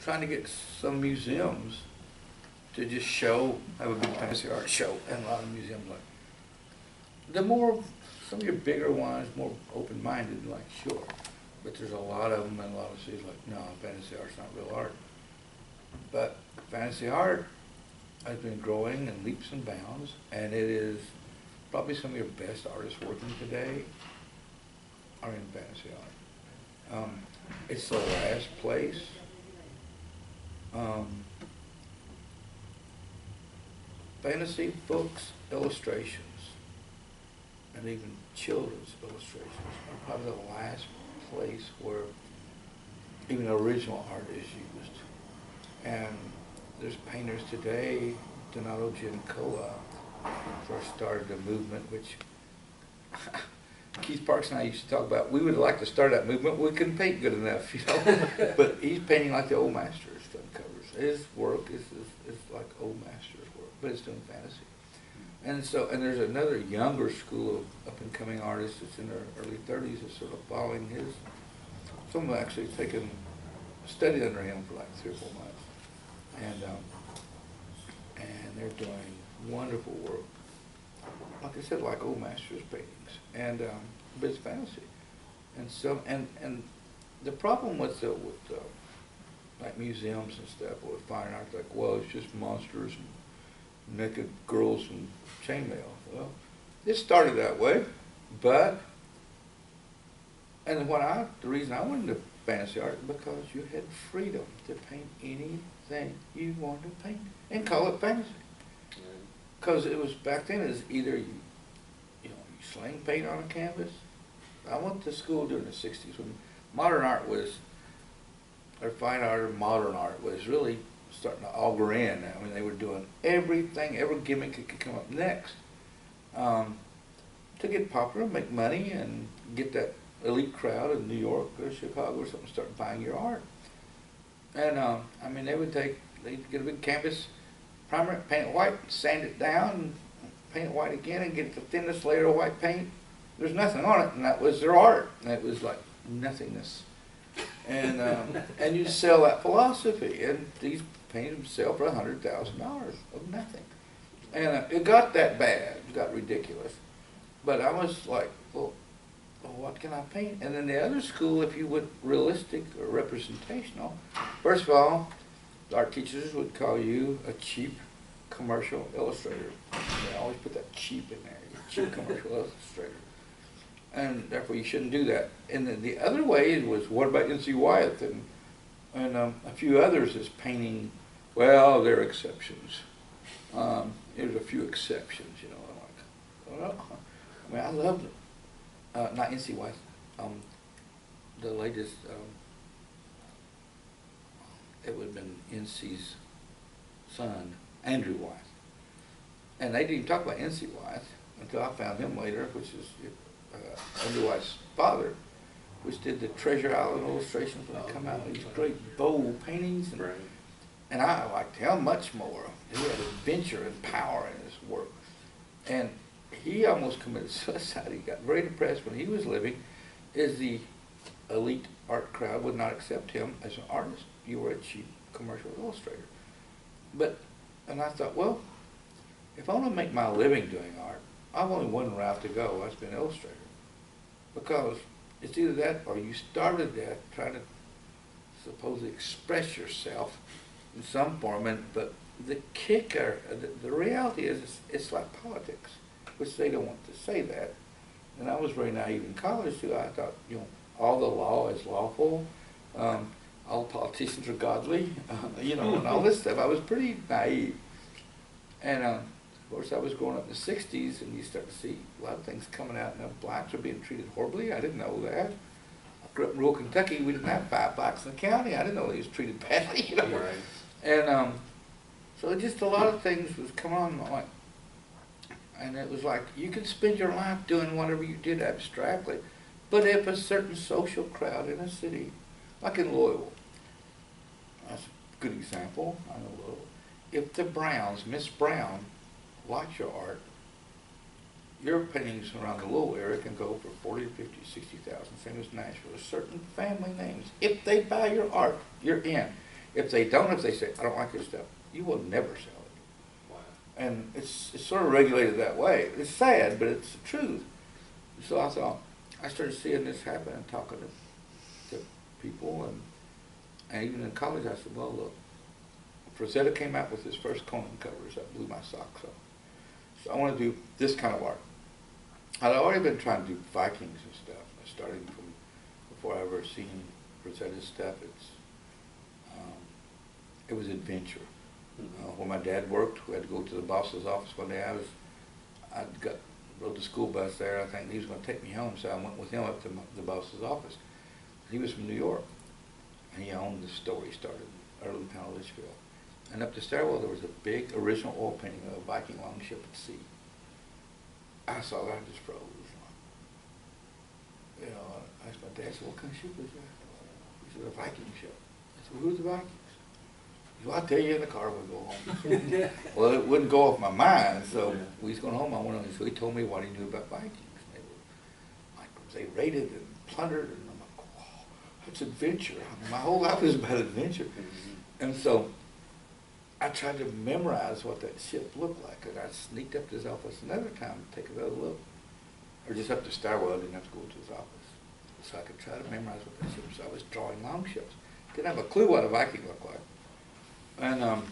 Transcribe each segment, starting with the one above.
trying to get some museums to just show, have a big fancy art show, and a lot of museums like, the more, some of your bigger ones, more open-minded, like, sure, but there's a lot of them, and a lot of cities like, no, fantasy art's not real art. But fantasy art has been growing in leaps and bounds, and it is probably some of your best artists working today are in fantasy art. Um, it's the last place. Um, fantasy books, illustrations, and even children's illustrations are probably the last place where even original art is used. And there's painters today, Donato Giancola first started a movement which Keith Parks and I used to talk about, we would like to start that movement, we couldn't paint good enough, you know? But he's painting like the old masters. His work is, is, is like old masters work, but it's doing fantasy. And so, and there's another younger school of up-and-coming artists that's in their early thirties that's sort of following his. Some have actually taken, studied under him for like three or four months. And, um, and they're doing wonderful work. Like I said, like old masters paintings, and, um, but it's fantasy. And so, and, and the problem with the, with, uh, like museums and stuff, or with fine art, like, well, it's just monsters and naked girls and chainmail. Well, it started that way, but, and what I, the reason I went into fantasy art, because you had freedom to paint anything you wanted to paint, and call it fantasy. Because it was, back then, it was either you, you know, you sling paint on a canvas. I went to school during the sixties when modern art was, or fine art or modern art was really starting to auger in. I mean, they were doing everything, every gimmick that could come up next. Um, to get popular, make money, and get that elite crowd in New York or Chicago or something start buying your art. And, um, I mean, they would take, they'd get a big canvas, primer it, paint it white, sand it down, paint it white again, and get the thinnest layer of white paint. There's nothing on it, and that was their art. And it was like nothingness. And um, and you sell that philosophy, and these paintings sell for a hundred thousand dollars of nothing. And uh, it got that bad, it got ridiculous. But I was like, well, well, what can I paint? And then the other school, if you went realistic or representational, first of all, our teachers would call you a cheap commercial illustrator. They always put that cheap in there, cheap commercial illustrator. And therefore you shouldn't do that. And then the other way was, what about N.C. Wyeth and, and um, a few others is painting, well, there are exceptions. Um, there's a few exceptions, you know. I'm like, well, I mean, I love, uh, not N.C. Wyeth, um, the latest, um, it would have been NC's son, Andrew Wyeth. And they didn't talk about NC Wyeth until I found him later, which is uh, Wyeth's father, which did the Treasure Island illustrations when they come out, these great bold paintings. And, Right. and I liked him much more. He had adventure and power in his work. And he almost committed suicide. He got very depressed when he was living, as the elite art crowd would not accept him as an artist. You were a cheap commercial illustrator. But, and I thought, well, if I want to make my living doing art, I've only one route to go, that's been illustrator. Because it's either that or you started that trying to supposedly express yourself in some form, and, but the kicker, the, the reality is, it's, it's like politics, which they don't want to say that. And I was very naive in college too. I thought, you know, all the law is lawful, um, all politicians are godly, uh, you know, and all this stuff. I was pretty naive. And uh, of course, I was growing up in the '60s, and you start to see a lot of things coming out. Now, blacks are being treated horribly. I didn't know that. I grew up in rural Kentucky. We didn't have five blacks in the county. I didn't know they was treated badly. You know. Right. And um, so just a lot of things was come on like, and it was like you could spend your life doing whatever you did abstractly, but if a certain social crowd in a city, like in Louisville, that's a good example. I know Louisville. If the Browns, Miss Brown, likes your art, your paintings around the Louisville area can go for 40, 50, 60,000, same as Nashville. Certain family names, if they buy your art, you're in. If they don't, if they say, I don't like your stuff, you will never sell it. Wow. And it's, it's sort of regulated that way. It's sad, but it's the truth. So I thought, I started seeing this happen and talking to, to people and, and even in college, I said, well, look, Frazetta came out with his first Conan covers that blew my socks off. So I want to do this kind of art. I'd already been trying to do Vikings and stuff, starting from before I ever seen Frazetta's stuff. It's um, it was adventure. Uh, when my dad worked, we had to go to the boss's office one day. I was I got rode the school bus there. I think he was going to take me home, so I went with him up to my, the boss's office. He was from New York, and he owned the store. He started in Earlingtown, Leitchfield. And up the stairwell, there was a big original oil painting of a Viking longship at sea. I saw that, I just froze. You know, I asked my dad, I said, what kind of ship is that? He said, a Viking ship. I said, well, who's the Vikings? He said, well, I'll tell you in the car when we go home. well, it wouldn't go off my mind, so Yeah. we was going home, I went on, so he told me what he knew about Vikings. They were, like, they raided and plundered, and I'm like, wow, that's adventure. I mean, my whole life was about adventure. Mm-hmm. And so I tried to memorize what that ship looked like, and I sneaked up to his office another time to take another look. Or just up the stairwell, I didn't have to go to his office. So I could try to memorize what that ship was. I was drawing long ships. Didn't have a clue what a Viking looked like. And, um,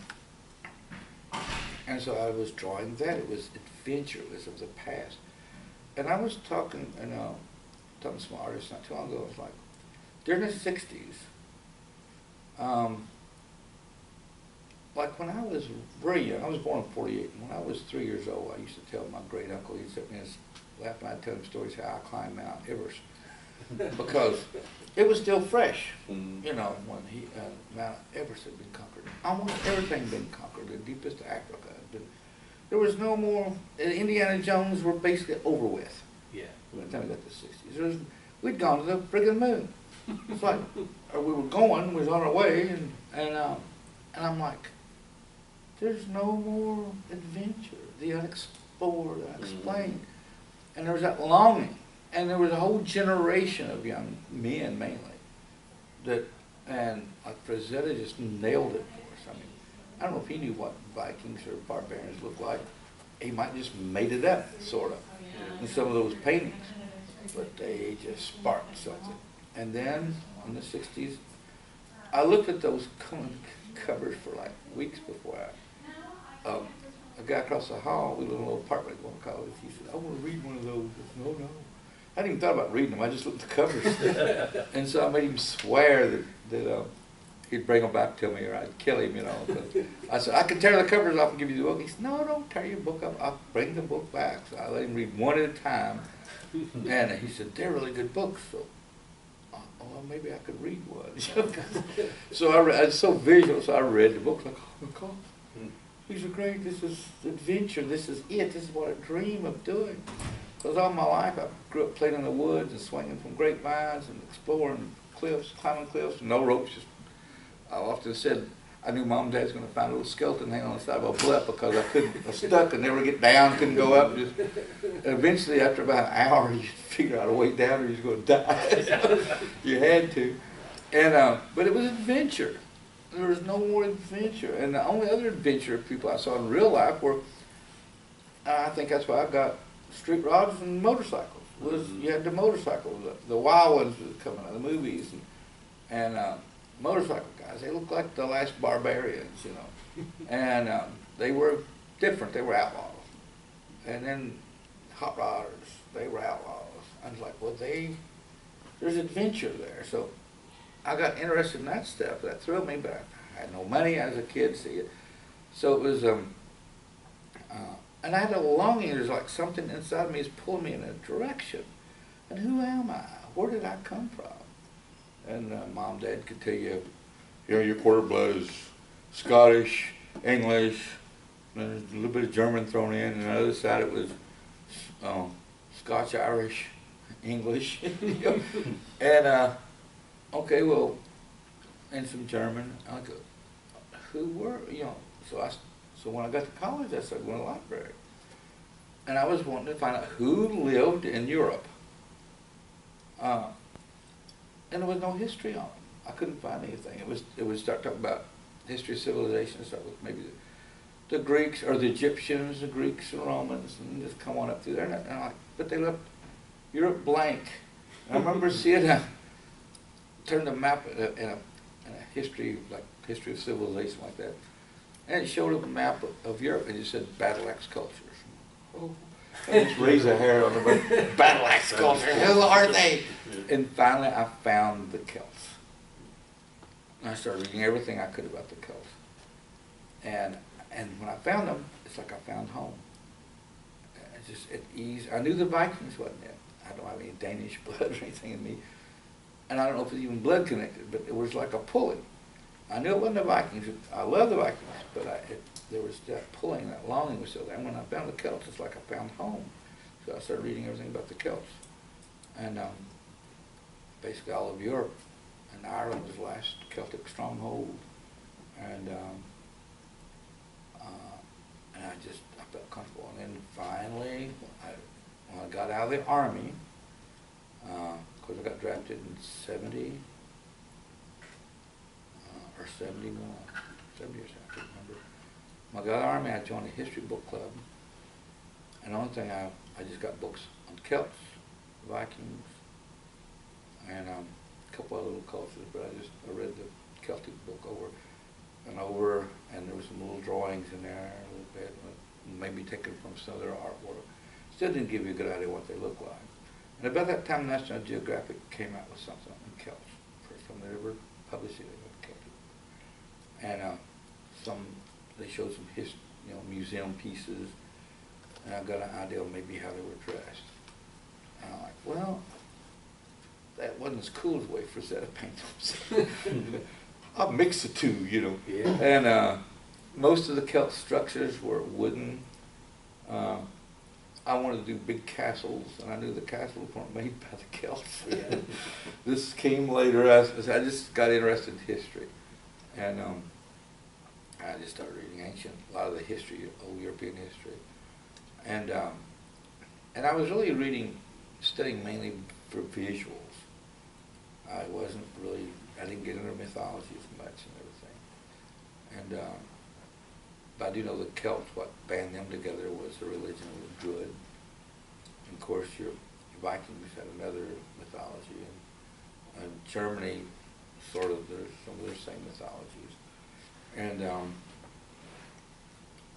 and so I was drawing that. It was adventure. It was of the past. And I was talking, and uh, talking to some artists not too long ago. I was like, during the 60s, um, like when I was very young, I was born in '48, and when I was three years old, I used to tell my great uncle, he'd sit me in his lap, and I'd tell him stories how I climbed Mount Everest. Because it was still fresh, Mhm. you know, when he, uh, Mount Everest had been conquered. Almost everything had been conquered, the deepest of Africa had been. There was no more, uh, Indiana Jones were basically over with Yeah. by the time we got to the sixties. There was, we'd gone to the friggin' moon. It's like, or we were going, we was on our way, and, and, um, and I'm like, there's no more adventure, the unexplored, Mm-hmm. unexplained. And there was that longing, and there was a whole generation of young men mainly, that, and like Frazetta just nailed it for us. I mean, I don't know if he knew what Vikings or barbarians looked like. He might just made it up, sort of, in some of those paintings. But they just sparked something. And then in the sixties, I looked at those co- covers for like weeks before I, um, a guy across the hall, we live in a little apartment going to college, he said, I want to read one of those. I said, no, no. I hadn't even thought about reading them, I just looked at the covers. And so I made him swear that, that, um, he'd bring them back to me or I'd kill him, you know. I said, I can tear the covers off and give you the book. He said, no, don't tear your book up, I'll bring the book back. So I let him read one at a time. And he said, they're really good books, so, uh, well, maybe I could read one. So I read, it's so visual, so I read the book, like, oh my God, these are great, this is adventure, this is it, this is what I dream of doing. Because all my life, I grew up playing in the woods and swinging from grapevines and exploring cliffs, climbing cliffs, no ropes, just, I often said, I knew mom and dad's gonna find a little skeleton hanging on the side of a bluff because I couldn't, I stuck and never get down, couldn't go up, just, eventually, after about an hour, you figure out a way down or you're just gonna die. You had to. And, uh, but it was adventure. There was no more adventure. And the only other adventure people I saw in real life were, I think that's why I got street rods and motorcycles. Was you had the motorcycles, the, the wild ones that coming out of the movies, and, and uh, motorcycle guys. They looked like the last barbarians, you know. and um, they were different. They were outlaws. And then hot rodders, they were outlaws. I was like, well, they there's adventure there. So I got interested in that stuff. That thrilled me, but I had no money as a kid to see it. So it was, um, uh, and I had a longing. There's like something inside of me is pulling me in a direction. And who am I? Where did I come from? And uh, mom, dad could tell you, you know, your quarter blood is Scottish, English, and a little bit of German thrown in, and on the other side it was um, Scotch, Irish, English, and uh, okay, well, and some German. I go, who were you know? So I, so when I got to college, I started going to the library, and I was wanting to find out who lived in Europe. Uh, and there was no history on them. I couldn't find anything. It was it would start talking about history of civilization, start with maybe the, the Greeks or the Egyptians, the Greeks and Romans, and just come on up through there. And, I, and I'm like, but they left Europe blank. And I remember seeing a turned a map in a, in a, in a history like history of civilization like that, and it showed him a map of, of Europe, and it said battle axe cultures. Oh, I just raised a hair on the back. battle axe culture. Who are they? And finally, I found the Celts. And I started reading everything I could about the Celts. And and when I found them, it's like I found home. It just at ease. I knew the Vikings wasn't it. I don't have any Danish blood or anything in me, and I don't know if it's even blood connected, but it was like a pulling. I knew it wasn't the Vikings. I love the Vikings, but I, it, there was that pulling, that longing was still there. And when I found the Celts, it's like I found home. So I started reading everything about the Celts, and um, basically all of Europe, and Ireland was the last Celtic stronghold, and um, uh, and I just I felt comfortable. And then finally, I, when I got out of the army, uh, course I got drafted in seventy uh, or seventy-one, seventy or something, I can't remember. Of the army, I joined a history book club, and the only thing I I just got books on Celts, Vikings, and um, a couple other little cultures, but I just I read the Celtic book over and over, and there was some little drawings in there a little bit, maybe taken from some of their artwork. Still didn't give you a good idea what they looked like. And about that time, National Geographic came out with something on Celts, first time they ever published it about Celtic. And uh, some, they showed some his, you know, museum pieces, and I got an idea of maybe how they were dressed. And I'm like, well, that wasn't as cool as the way Frazetta painted them. I'll mix the two, you know. Yeah. And uh, most of the Celt structures were wooden. Uh, I wanted to do big castles, and I knew the castles weren't made by the Celts. Yeah. this came later. I, I just got interested in history, and um, I just started reading ancient, a lot of the history, old European history, and um, and I was really reading, studying mainly for visuals. I wasn't really, I didn't get into mythology as much and everything. And, um, I do know the Celts, what band them together was the religion of the Druid. And of course, your, your Vikings had another mythology, and, and Germany, sort of, there's some of their same mythologies. And, um,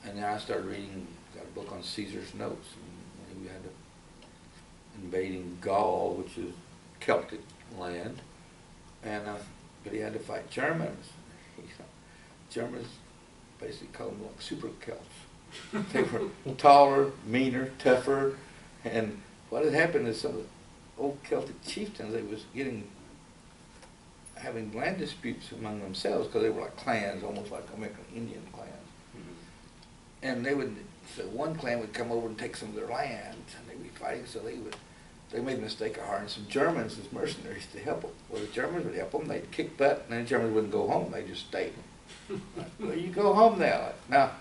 and then I started reading, got a book on Caesar's notes, and we had to invading Gaul, which is Celtic land, and uh, but he had to fight Germans. Germans basically called them like super Celts. They were taller, meaner, tougher, and what had happened is some of the old Celtic chieftains they was getting having land disputes among themselves because they were like clans, almost like American Indian clans mm-hmm. and they would, so one clan would come over and take some of their land, and they'd be fighting, so they would, they made the mistake of hiring some Germans as mercenaries to help them. Well, the Germans would help them, they'd kick butt, and then the Germans wouldn't go home, they just stayed. Well, you go home now, now,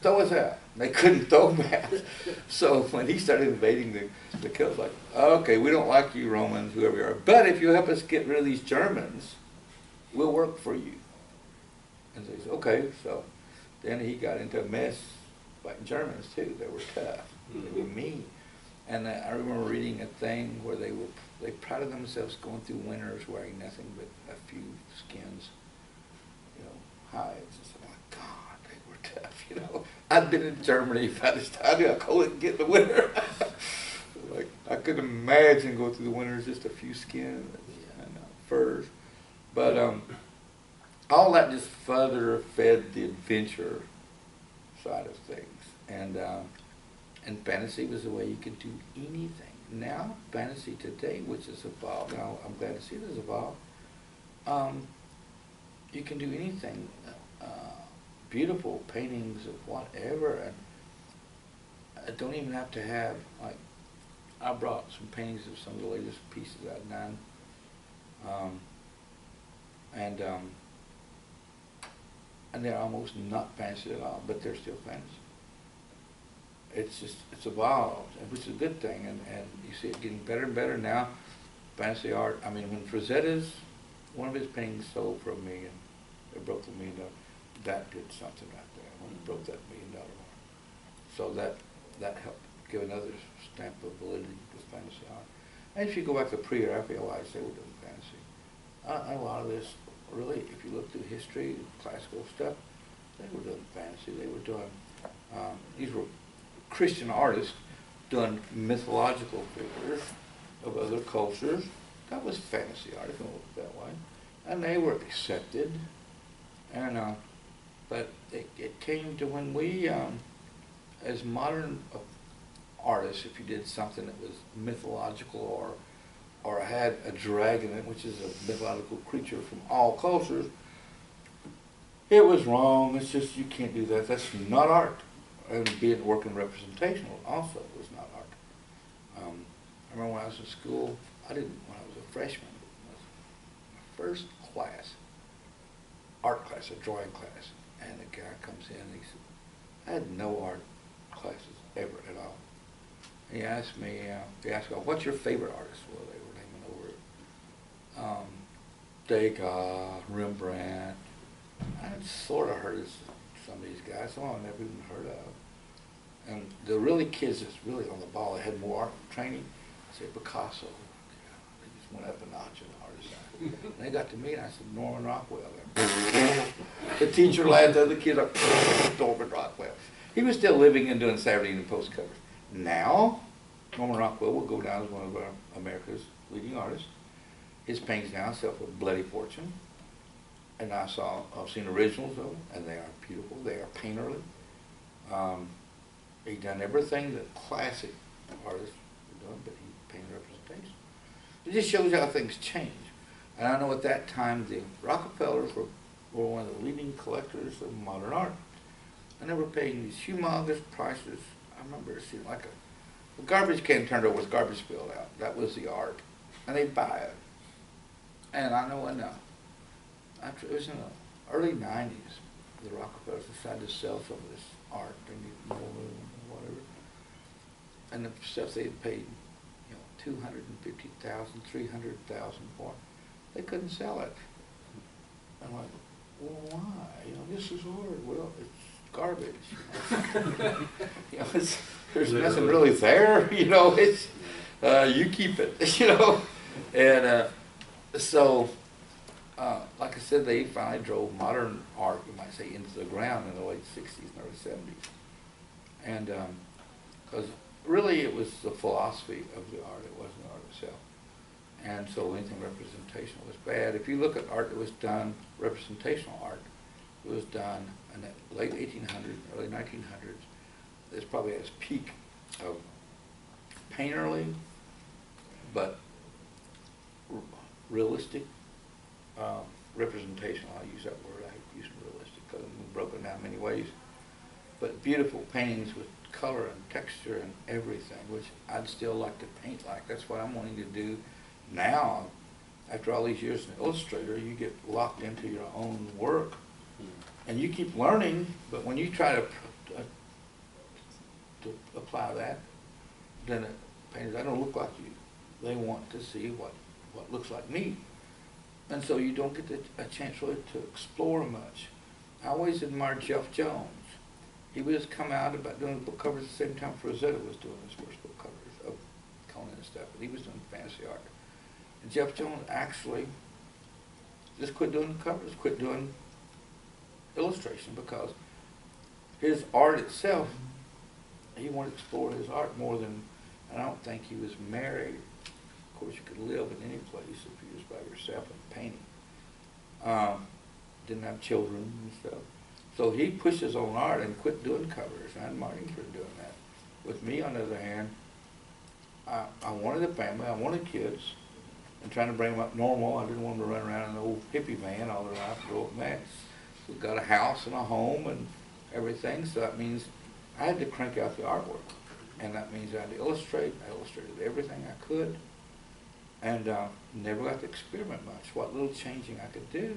throw us out. They couldn't throw out. So when he started invading the, the Celts, like, okay, we don't like you Romans, whoever you are, but if you help us get rid of these Germans, we'll work for you. And they said, okay, so then he got into a mess fighting Germans too. They were tough. They were mm-hmm. mean. And I remember reading a thing where they were they prided themselves going through winters wearing nothing but a few skins, you know, hides. And so I'm like, God, they were tough. You know, I'd been in Germany by this time. I couldn't get in the winter. like I couldn't imagine going through the winters just a few skins and uh, furs. But um, all that just further fed the adventure side of things. And um, and fantasy was the way you could do anything. Now, fantasy today, which has evolved, now I'm glad to see it has evolved, um, you can do anything. Uh, beautiful paintings of whatever, and I don't even have to have, like, I brought some paintings of some of the latest pieces I've done. Um, and um, and they're almost not fantasy at all, but they're still fantasy. It's just it's evolved, which is a good thing, and, and you see it getting better and better now. Fantasy art. I mean, when Frazetta's one of his paintings sold for a million, it broke the million dollar. that did something right there when he broke that million dollar mark. So that, that helped give another stamp of validity to fantasy art. And if you go back to pre-Raphaelites, they were doing fantasy. A lot of this, really, if you look through history, classical stuff, they were doing fantasy. They were doing, um, these were Christian artists doing mythological figures of other cultures. That was fantasy art, if you look that way. And they were accepted. And, uh, but it, it came to when we, um, as modern artists, if you did something that was mythological or or had a dragon, which is a mythological creature from all cultures, it was wrong. It's just you can't do that. That's not art. And being working representational also was not art. Um, I remember when I was in school, I didn't when I was a freshman. My first class, art class, a drawing class, and the guy comes in and he said, "I had no art classes ever at all." He asked me, uh, he asked, well, "What's your favorite artist?" Well, they were naming over um, Degas, Rembrandt. I'd sort of heard of some of these guys, some of them I never even heard of. And the really kids that's really on the ball, that had more art training, I said Picasso. They just went up a notch and they got to me and I said, Norman Rockwell. the teacher laughed, the other kid like, Norman Rockwell. He was still living and doing Saturday Evening Post covers. Now, Norman Rockwell will go down as one of our America's leading artists. His paintings now sell for bloody fortune. And I saw, I've seen originals of them, and they are beautiful. They are painterly. Um, he done everything that classic artists have done, but he painted representation. It just shows how things change. And I know at that time the Rockefellers were, were one of the leading collectors of modern art. And they were paying these humongous prices. I remember seeing like a, a garbage can turned over with garbage spilled out. That was the art. And they'd buy it. And I know enough after, it was in the early nineties, the Rockefellers decided to sell some of this art, they needed more room or whatever. And the stuff they had paid, you know, two hundred and fifty thousand, three hundred thousand for, they couldn't sell it. I'm like, well, why? You know, this is hard. Well, it's garbage. You know, it's, there's nothing really there. You know, it's uh, you keep it. You know, and uh, so uh, like I said, they finally drove modern art, you might say, into the ground in the late 60s and early 70s. And because um, really it was the philosophy of the art, it wasn't the art itself. And so anything representational was bad. If you look at art that was done, representational art, it was done in the late 1800s, early 1900s. It's probably at its peak of painterly, but realistic um, representation, I'll use that word, I using realistic because it's broken down many ways, but beautiful paintings with color and texture and everything, which I'd still like to paint like. That's what I'm wanting to do now. After all these years as an illustrator, you get locked into your own work, and you keep learning, but when you try to, uh, to apply that, then it, painters, I don't look like you. They want to see what, what looks like me. And so you don't get the, a chance really to explore much. I always admired Jeff Jones. He was come out about doing book covers at the same time Frazetta was doing his first book covers of Conan and stuff, but he was doing fantasy art. And Jeff Jones actually just quit doing covers, quit doing illustration because his art itself, he wanted to explore his art more than, and I don't think he was married Of course, you could live in any place if you was by yourself and painting. Um, didn't have children and stuff. So he pushed his own art and quit doing covers. Admire him for doing that. With me, on the other hand, I, I wanted a family, I wanted kids, and trying to bring them up normal. I didn't want them to run around in an old hippie van all their life, grow up. We got a house and a home and everything, so that means I had to crank out the artwork. And that means I had to illustrate. I illustrated everything I could and uh, never got to experiment much. What little changing I could do.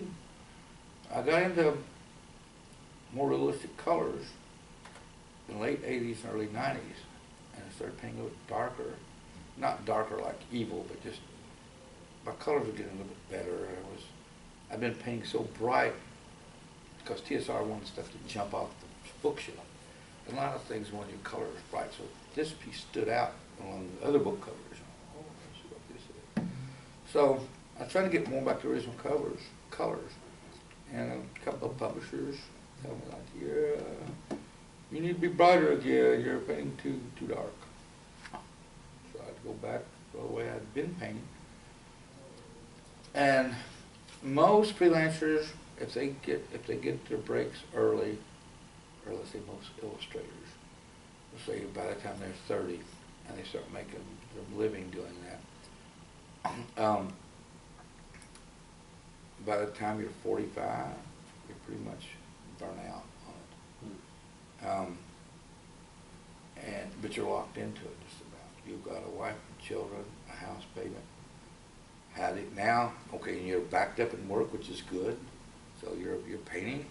I got into more realistic colors in the late 80s and early 90s, and I started painting a little darker. Not darker like evil, but just my colors were getting a little bit better. I was, I've been painting so bright because TSR wanted stuff to jump off the bookshelf. A lot of things wanted your colors bright, so this piece stood out along the other book covers. Oh. So I was trying to get more back to original covers, colors. And a couple of publishers tell me like, yeah, you need to be brighter again, you're painting too, too dark. So I had to go back the way I'd been painting. And most freelancers, if they get, if they get their breaks early, or let's say most illustrators, let's say by the time they're thirty, and they start making their living doing that, um, by the time you're forty-five, you're pretty much burnt out on it. Um, and, but you're locked into it just about. You've got a wife and children, a house payment. Had it now, okay, and you're backed up in work, which is good. So you're, you're painting,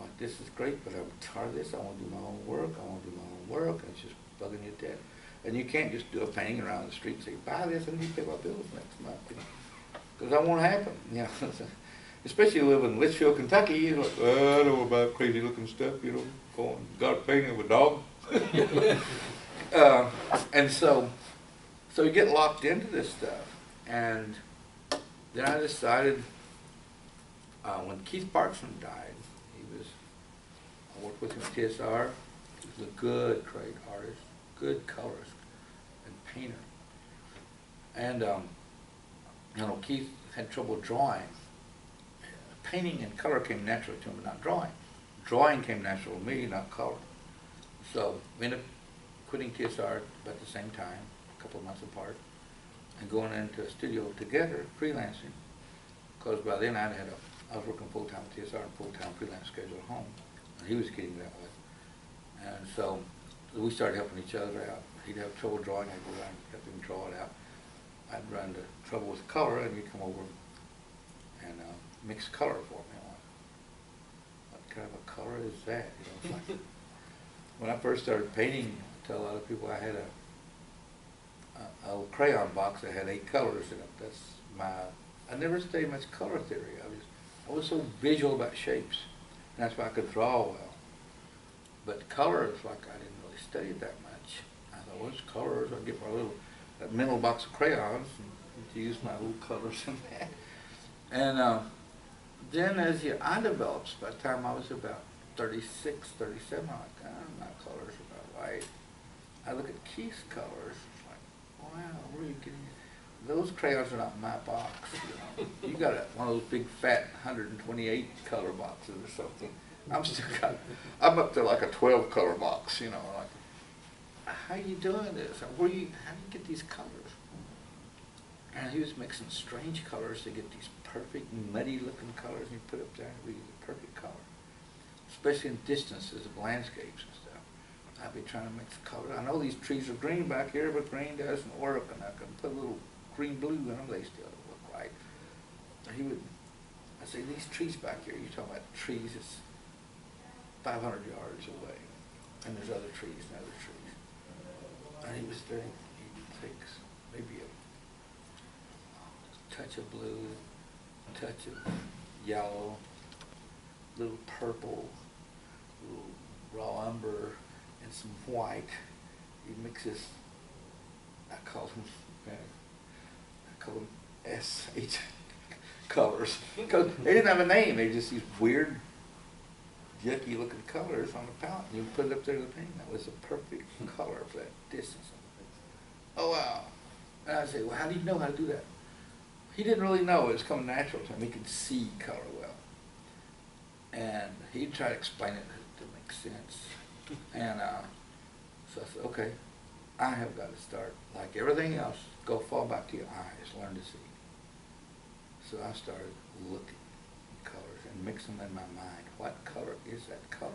like, this is great, but I'm tired of this, I wanna do my own work, I wanna do my own work, and it's just bugging you to death. And you can't just do a painting around the street and say, buy this, and you pay my bills next month. Cause that won't happen, you know. Especially you live in Leitchfield, Kentucky, you're like, well, I don't know about crazy looking stuff, you know, going, got a painting of a dog. Uh, and so, so you get locked into this stuff, and then I decided, uh, when Keith Parkinson died, he was, I worked with him at TSR, he was a good, great artist, good colorist and painter. And, um, you know, Keith had trouble drawing. Painting and color came naturally to him, but not drawing. Drawing came natural to me, not color. So we ended up quitting TSR about the same time, a couple of months apart, and going into a studio together, freelancing. Because by then I'd had a, I was working full-time at TSR and full-time freelance schedule at home, and he was getting that way. And so we started helping each other out. He'd have trouble drawing, I'd go around and help him draw it out. I'd run into trouble with color, and he'd come over and uh, mix color for me. Like, What kind of a color is that? You know, like, when I first started painting, I tell a lot of people I had a, a, little crayon box that had eight colors in it. That's my, I never studied much color theory. I was, I was so visual about shapes. And that's why I could draw well. But color colors, like I didn't really study it that much. I thought, what's colors? I'll get my little mental box of crayons and to use my little colors in that. And uh, then as you, I developed, by the time I was about 36, 37, I'm like, ah, my colors are about white. I look at Keith's colors, it's wow, where are you getting those crayons are not my box, you know. You got a, one of those big fat 128 color boxes or something. I'm still got, I'm up to like a 12 color box, you know, like, how you doing this? Where you, how do you get these colors? And he was mixing strange colors to get these perfect muddy looking colors and he put up there and we get the perfect color. Especially in distances of landscapes I'd be trying to mix color. I know these trees are green back here, but green doesn't work and I can put a little green blue in them, they still don't look right. He would, I say, these trees back here, you're talking about trees that's five hundred yards away. And there's other trees and other trees. And he was very, he takes maybe a touch of blue, a touch of yellow, little purple, little raw umber, and some white. He mixes, I call them, I call them S-H colors. Because they didn't have a name, they just these weird, yucky looking colors on the palette. And you put it up there to the paint, that was the perfect hmm. color for that distance. Oh wow. And I say, well, how do you know how to do that? He didn't really know, it was coming natural to him. He could see color well. And he'd try to explain it to make sense. And uh, so I said, okay, I have got to start, like everything else, go fall back to your eyes, learn to see. So I started looking at colors and mixing them in my mind. What color is that color?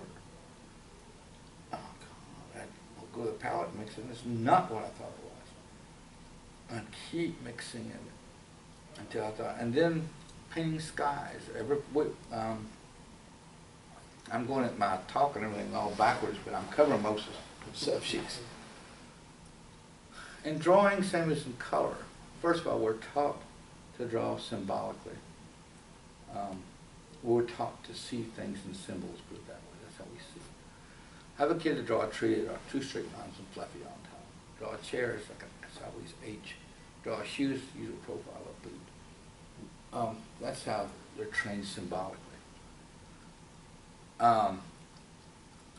Oh, God, that, I'll go to the palette and mix it, and it's not what I thought it was. And keep mixing it until I thought, and then painting skies. Every, um, I'm going at my talk and everything all backwards, but I'm covering most of the stuff sheets. In drawing, same as in color. First of all, we're taught to draw symbolically. Um, we're taught to see things in symbols, put it that way, that's how we see. Have a kid to draw a tree, draw two straight lines and fluffy on top. Draw a chair, it's like a sideways H. Draw shoes, use a profile of boot. Um, that's how they're trained symbolically. Um,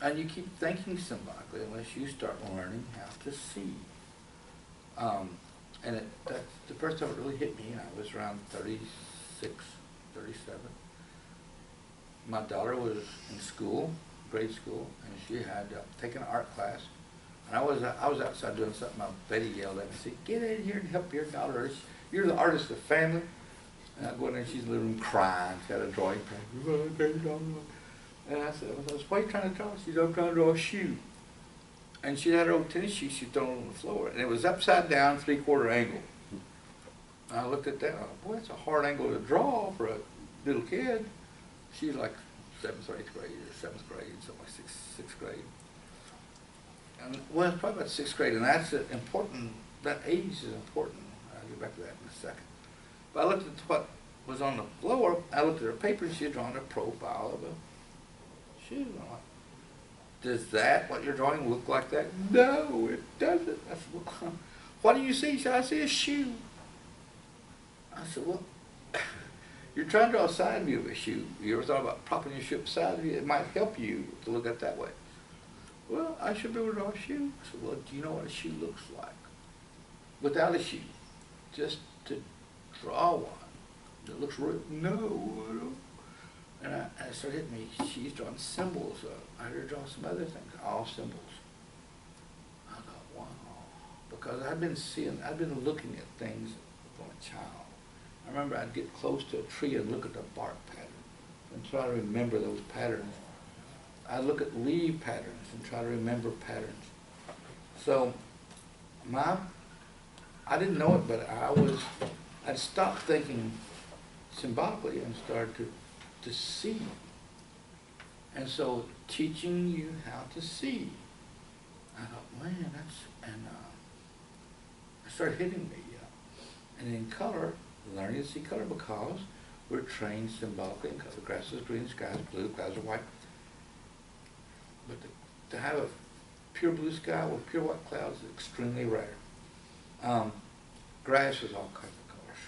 and you keep thinking symbolically unless you start learning how to see. Um, and it, the first time it really hit me, I was around 36, 37. My daughter was in school, grade school, and she had uh, taken an art class. And I was, I was outside doing something, my Betty yelled at me, and said, get in here and help your daughter. You're the artist of the family. And I go in there, and she's in the room crying, she's got a drawing pad. And I said, I was, what are you trying to draw? She said, I'm trying to draw a shoe. And she had her old tennis shoe she'd thrown on the floor, and it was upside down, three quarter angle. And I looked at that, thought, boy, that's a hard angle to draw for a little kid. She's like seventh or eighth grade, or seventh grade, something like sixth, sixth grade. And, well, it's probably about sixth grade, and that's important, that age is important. I'll get back to that in a second. But I looked at what was on the floor, I looked at her paper, and she had drawn a profile of a shoe. And I'm like, does that, what you're drawing, look like that? No, it doesn't. I said, well, what do you see? Said, I see a shoe. I said, well, you're trying to draw a side view of a shoe. You ever thought about propping your shoe beside you? It might help you to look at it that way. Well, I should be able to draw a shoe. I said, well, do you know what a shoe looks like? Without a shoe, just to draw one that looks real. No. And I, started hitting me, she's drawing symbols. I had her draw some other things, all symbols. I thought, wow. Because I've been seeing, I've been looking at things from a child. I remember I'd get close to a tree and look at the bark pattern and try to remember those patterns. I'd look at leaf patterns and try to remember patterns. So my, I didn't know it, but I was, I'd stopped thinking symbolically and started to to see. And so teaching you how to see. I thought, man, that's, and uh, it started hitting me. Uh, and in color, learning to see color because we're trained symbolically in color. Grass is green, sky is blue, clouds are white. But to, to have a pure blue sky with pure white clouds is extremely rare. Um, grass is all kinds of colors.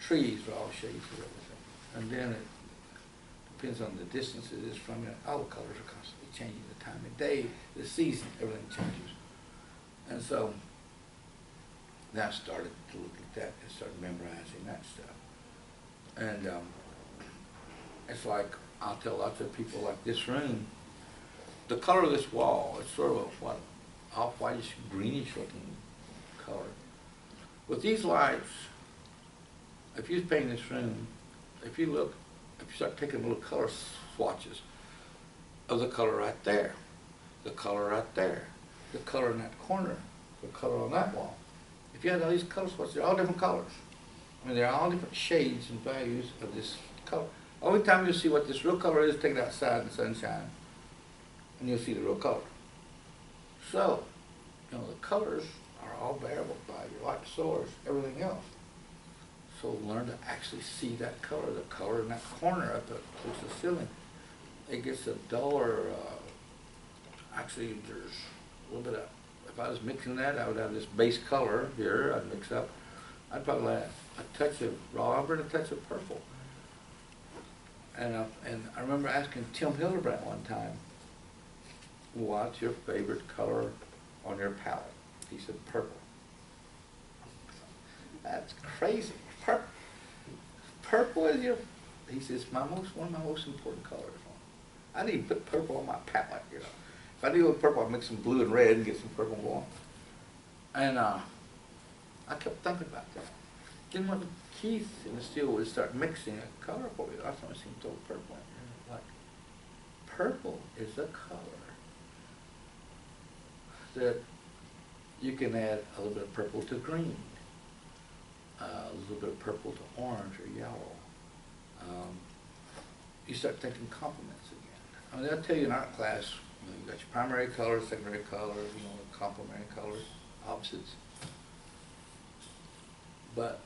Trees are all shades of everything. And then it depends on the distance it is from you. All the colors are constantly changing. The time of day, the season, everything changes. And so then I started to look at that and started memorizing that stuff. And um, it's like I'll tell lots of people like this room, the color of this wall is sort of a what off whitish greenish looking color. With these lights, if you paint this room, if you look you start taking little color swatches of the color right there, the color right there, the color in that corner, the color on that wall. If you have all these color swatches, they're all different colors. I mean, they're all different shades and values of this color. Only time you'll see what this real color is, take it outside in the sunshine, and you'll see the real color. So, you know, the colors are all variable by your light source, everything else. So learn to actually see that color, the color in that corner up close to the ceiling. It gets a duller, uh, actually there's a little bit of, if I was mixing that, I would have this base color here, I'd mix up. I'd probably add a touch of raw umber and a touch of purple. And, uh, and I remember asking Tim Hildebrandt one time, what's your favorite color on your palette? He said purple. That's crazy pur purple is your, he says, my most, one of my most important colors. I didn't even put purple on my palette, you know. If I do purple, I'd mix some blue and red and get some purple going. And uh, I kept thinking about that. Then when Keith in the steel would start mixing a color for me, I started seeing total purple. Like, purple is a color that you can add a little bit of purple to green uh, a little bit of purple to orange or yellow. Um, you start thinking complements again. I mean, they'll tell you in art class, you, you got your primary colors, secondary colors, you know, complementary colors, opposites. But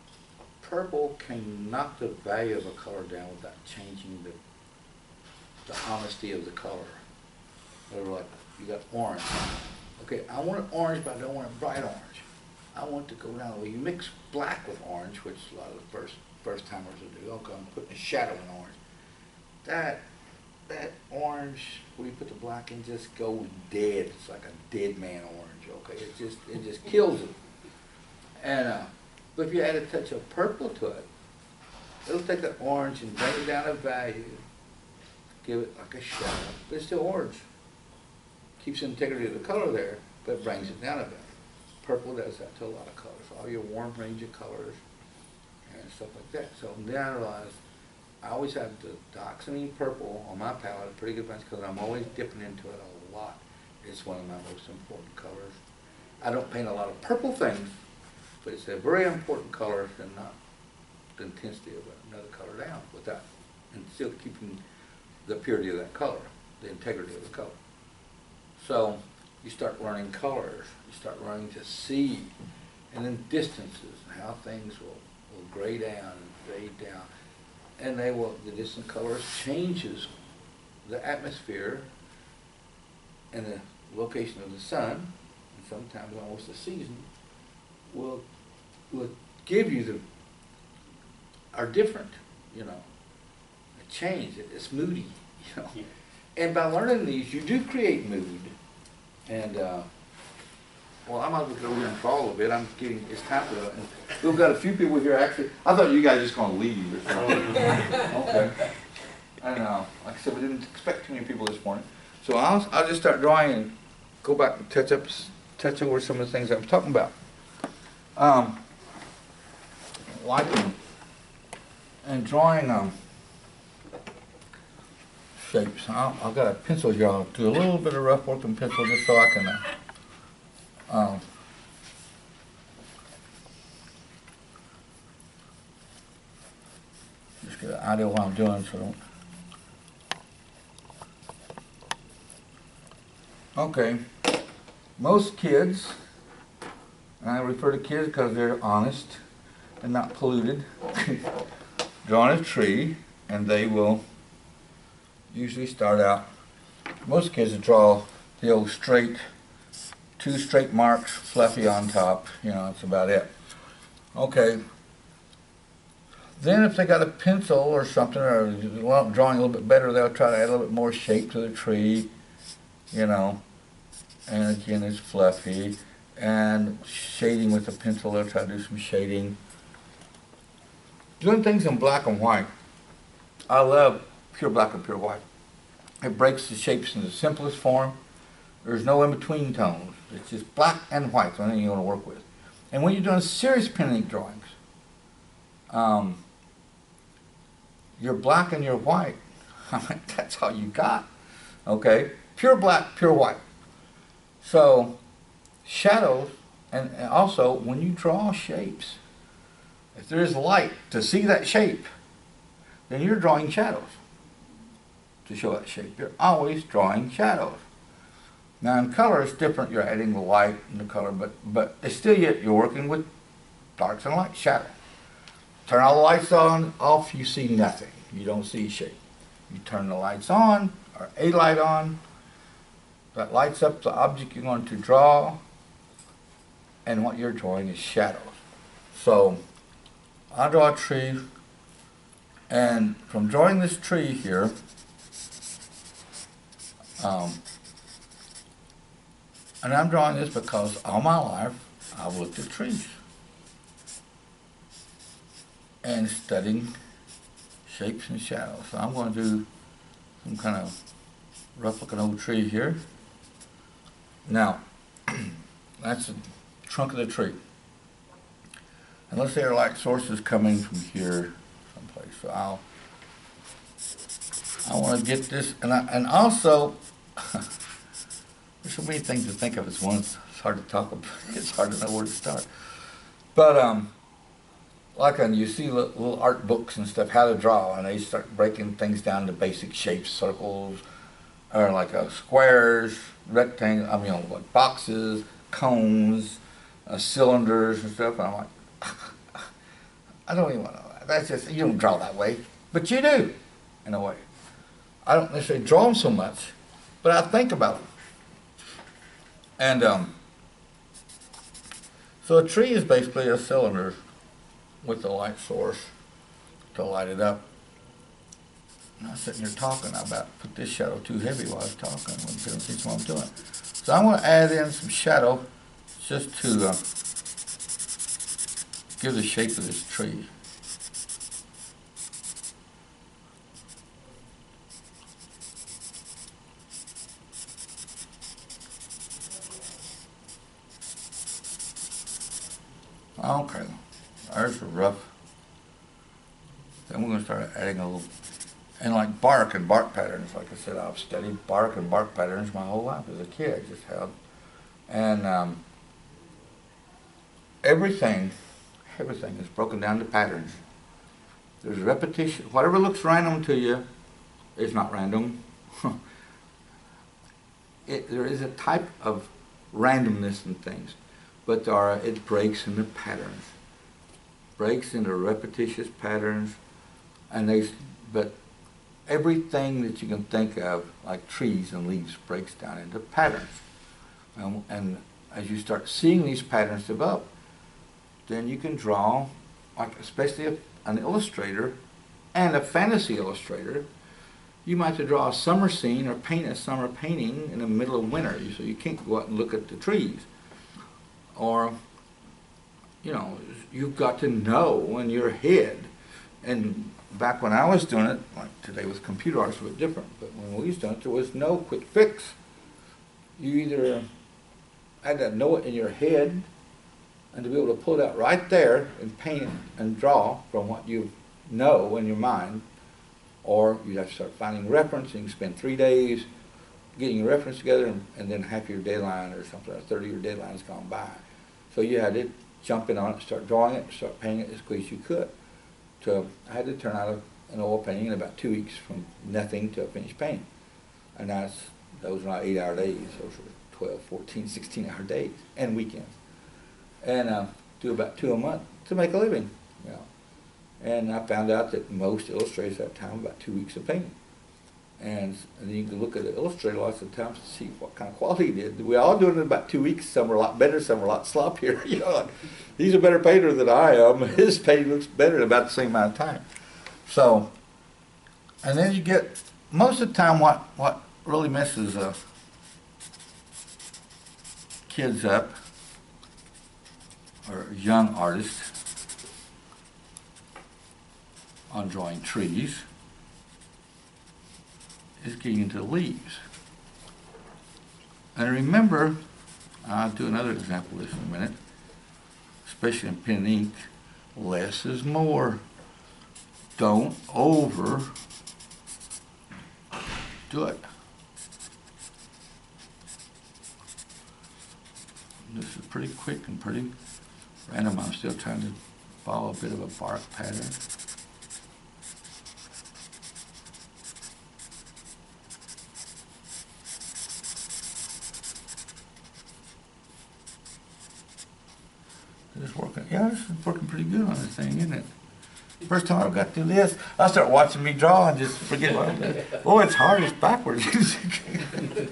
purple can knock the value of a color down without changing the, the honesty of the color. They're like, you got orange. Okay, I want it orange, but I don't want it bright orange. I want to go down, well, you mix black with orange, which a lot of the first, first timers will do. Okay, I'm putting a shadow in orange. That, that orange, you put the black in, just goes dead. It's like a dead man orange, okay? It just, it just kills it. And, uh, but if you add a touch of purple to it, it'll take that orange and bring it down a value, give it like a shadow, but it's still orange. Keeps the integrity of the color there, but brings it down a bit. Purple does that to a lot of colors, all your warm range of colors and stuff like that. So then I realized I always have the dioxazine purple on my palette, a pretty good bunch, because I'm always dipping into it a lot. It's one of my most important colors. I don't paint a lot of purple things, but it's a very important color and not the intensity of another color down without, and still keeping the purity of that color, the integrity of the color. So you start learning colors, you start learning to see, and then distances, and how things will, will gray down and fade down. And they will, the distant colors changes the atmosphere and the location of the sun, and sometimes almost the season, will, will give you the, are different, you know. It change, it's moody, you know. And by learning these, you do create mood. And, uh, well, I might as well go over and draw a little bit. I'm getting, it's time for, and we've got a few people here actually. I thought you guys were just gonna leave or something. Okay. I know. Like I said, we didn't expect too many people this morning. So I'll, I'll just start drawing and go back and touch up, touch over some of the things I'm talking about. Um, liking and drawing, um, shapes. I'll, I've got a pencil here. I'll do a little bit of rough work pencil just so I can, uh, um, just get an idea what I'm doing so don't. Okay, most kids, and I refer to kids because they're honest and not polluted, drawing a tree and they will usually start out, most kids draw the old straight, two straight marks, fluffy on top, you know, that's about it. Okay. Then if they got a pencil or something, or drawing a little bit better, they'll try to add a little bit more shape to the tree, you know. And again, it's fluffy. And shading with the pencil, they'll try to do some shading. Doing things in black and white. I love pure black and pure white. It breaks the shapes in the simplest form. There's no in-between tones. It's just black and white, the only thing you want to work with. And when you're doing serious pen and ink drawings, um, your black and your white, I that's all you got. Okay? Pure black, pure white. So, shadows, and, and also when you draw shapes, if there is light to see that shape, then you're drawing shadows to show that shape. You're always drawing shadows. Now in color it's different. You're adding the light and the color, but but it's still yet you're working with darks and light, shadow. Turn all the lights on, off, you see nothing. You don't see shape. You turn the lights on or a light on. That lights up the object you're going to draw, and what you're drawing is shadows. So I draw a tree, and from drawing this tree here, um, and I'm drawing this because all my life I've looked at trees and studying shapes and shadows. So I'm going to do some kind of rough looking old tree here. Now, that's the trunk of the tree. And let's say our light source is coming from here someplace. So I'll, I want to get this, and I, and also, there's so many things to think of at once. It's hard to talk about. It's hard to know where to start. But um, like on you see little, art books and stuff, how to draw, and they start breaking things down to basic shapes, circles, or like uh, squares, rectangles. I mean, like boxes, cones, uh, cylinders, and stuff. And I'm like, I don't even want to that. That's just, you don't draw that way, but you do, in a way. I don't necessarily draw them so much, but I think about them. And um, so a tree is basically a cylinder with a light source to light it up. And I was sitting here talking, about put this shadow too heavy while I was talking, when see what I'm doing. So I'm gonna add in some shadow just to uh, give the shape of this tree. Okay, there's a rough. Then we're gonna start adding a little, and like bark and bark patterns, like I said, I've studied bark and bark patterns my whole life as a kid, just how, and um, everything, everything is broken down to patterns. There's repetition, whatever looks random to you is not random. it, there is a type of randomness in things but it breaks into patterns, breaks into repetitious patterns, and they, but everything that you can think of, like trees and leaves, breaks down into patterns. And, and as you start seeing these patterns develop, then you can draw, like especially a, an illustrator and a fantasy illustrator, you might have to draw a summer scene or paint a summer painting in the middle of winter, so you can't go out and look at the trees or you know, you've got to know in your head. And back when I was doing it, like today with computer arts, it was different, but when we was doing it, there was no quick fix. You either had to know it in your head and to be able to pull it out right there and paint and draw from what you know in your mind, or you'd have to start finding reference and you spend three days getting your reference together and, and then half your deadline or something, or 30 year deadline's gone by. So you had to jump in on it, start drawing it, start painting it as quick as you could. So I had to turn out a, an oil painting in about two weeks from nothing to a finished painting. And that's, those were not eight hour days, those were 12, 14, 16 hour days and weekends. And uh, do about two a month to make a living. You know. And I found out that most illustrators at that time about two weeks of painting. And, and then you can look at the illustrator lots of times to see what kind of quality he did. We all do it in about two weeks. Some are a lot better, some are a lot sloppier. You know, like, he's a better painter than I am. His painting looks better in about the same amount of time. So, and then you get most of the time what what really messes uh, kids up or young artists on drawing trees is getting into the leaves. And remember, I'll do another example of this in a minute, especially in pen and ink, less is more. Don't over do it. This is pretty quick and pretty random. I'm still trying to follow a bit of a bark pattern. It's working. Yeah, this is working pretty good on this thing, isn't it? First time I've got through this, I start watching me draw and just forget what I'm. Oh, it's hard. It's backwards. okay.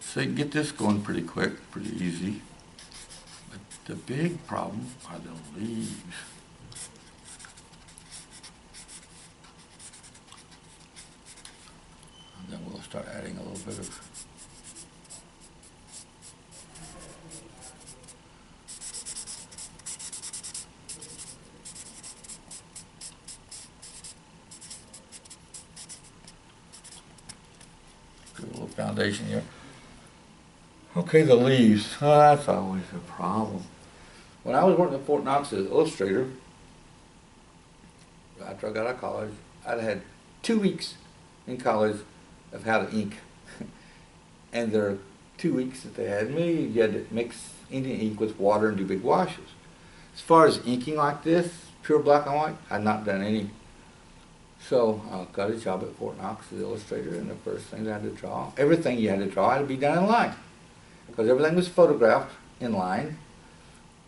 So you can get this going pretty quick, pretty easy. But the big problem are the leaves. And then we'll start adding a little bit of foundation here. Okay, the leaves. Oh, that's always a problem. When I was working at Fort Knox as an illustrator, after I got out of college, I'd had two weeks in college of how to ink. and there are two weeks that they had me, you had to mix Indian ink with water and do big washes. As far as inking like this, pure black and white, I'd not done any so I got a job at Fort Knox as illustrator, and the first thing I had to draw, everything you had to draw had to be done in line. because everything was photographed in line,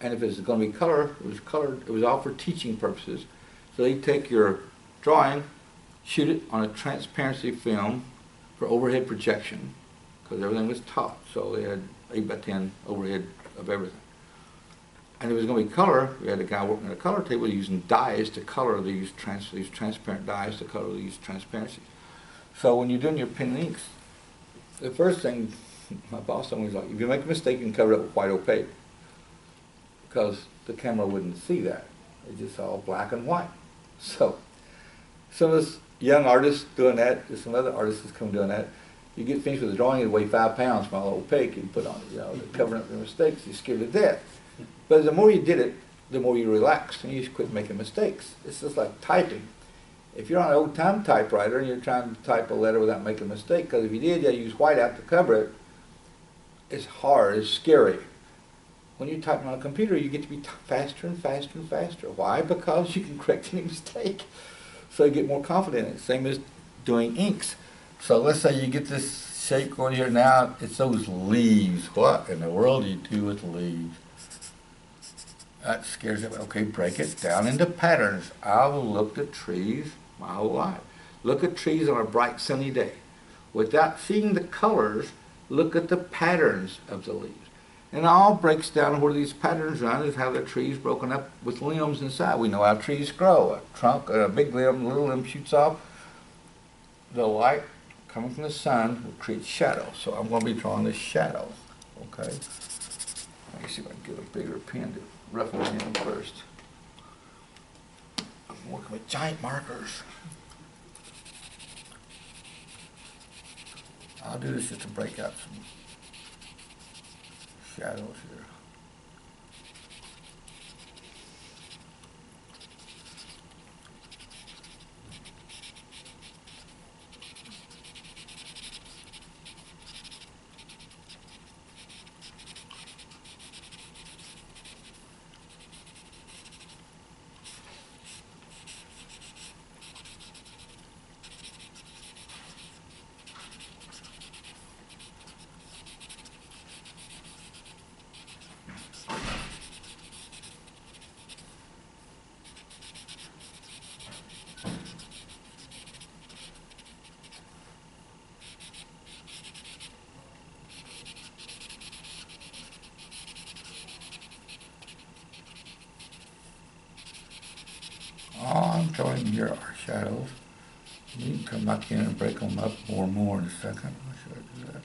and if it was going to be color, it was colored. It was all for teaching purposes. So they'd take your drawing, shoot it on a transparency film for overhead projection, because everything was taught. So they had eight by ten overhead of everything. And it was going to be color, we had a guy working at a color table using dyes to color these trans these transparent dyes to color these transparencies. So when you're doing your pen inks, the first thing my boss was like, if you make a mistake, you can cover it up with white opaque, because the camera wouldn't see that. It just saw black and white. So some of this young artists doing that, there's some other artists that's come doing that. You get finished with a drawing, it weigh five pounds from all opaque you put on it, you know, covering up your mistakes, you're scared to death. But the more you did it, the more you relaxed and you just quit making mistakes. It's just like typing. If you're on an old time typewriter and you're trying to type a letter without making a mistake, because if you did, you use whiteout to cover it, it's hard, it's scary. When you're typing on a computer, you get to be faster and faster and faster. Why? Because you can correct any mistake. So you get more confident in it. Same as doing inks. So let's say you get this shape going here now, it's those leaves. What in the world do you do with leaves? That scares me. Okay, break it down into patterns. I've looked at trees my whole life. Look at trees on a bright sunny day. Without seeing the colors, look at the patterns of the leaves. And it all breaks down where these patterns run is how the tree's broken up with limbs inside. We know how trees grow. A trunk, a big limb, a little limb shoots off. The light coming from the sun will create shadows. So I'm going to be drawing this shadow. Okay? Let me see if I can get a bigger pen to roughen it in first. I'm working with giant markers. I'll do this just to break out some shadows here. All I'm drawing here are shadows. You can and break them up more and more in a second. How should I do that?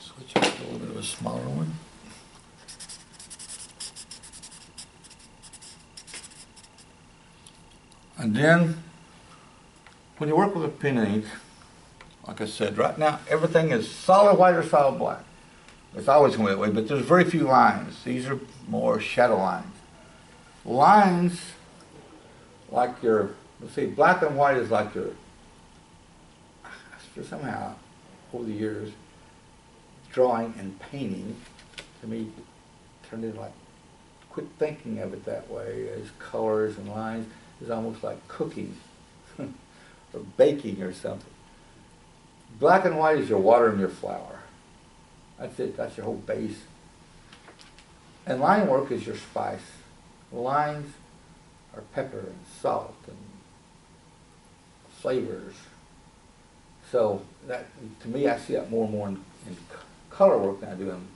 Switch up a little bit of a smaller one. And then, when you work with a pen ink, like I said, right now everything is solid white or solid black. It's always going to be that way, but there's very few lines. These are more shadow lines. Lines, like your, let's see, black and white is like your, somehow, over the years, drawing and painting, to me, turned into like, quit thinking of it that way as colors and lines is almost like cooking or baking or something. Black and white is your water and your flour. That's it. That's your whole base. And line work is your spice. Lines are pepper and salt and flavors. So that to me, I see that more and more in, in color work than I do in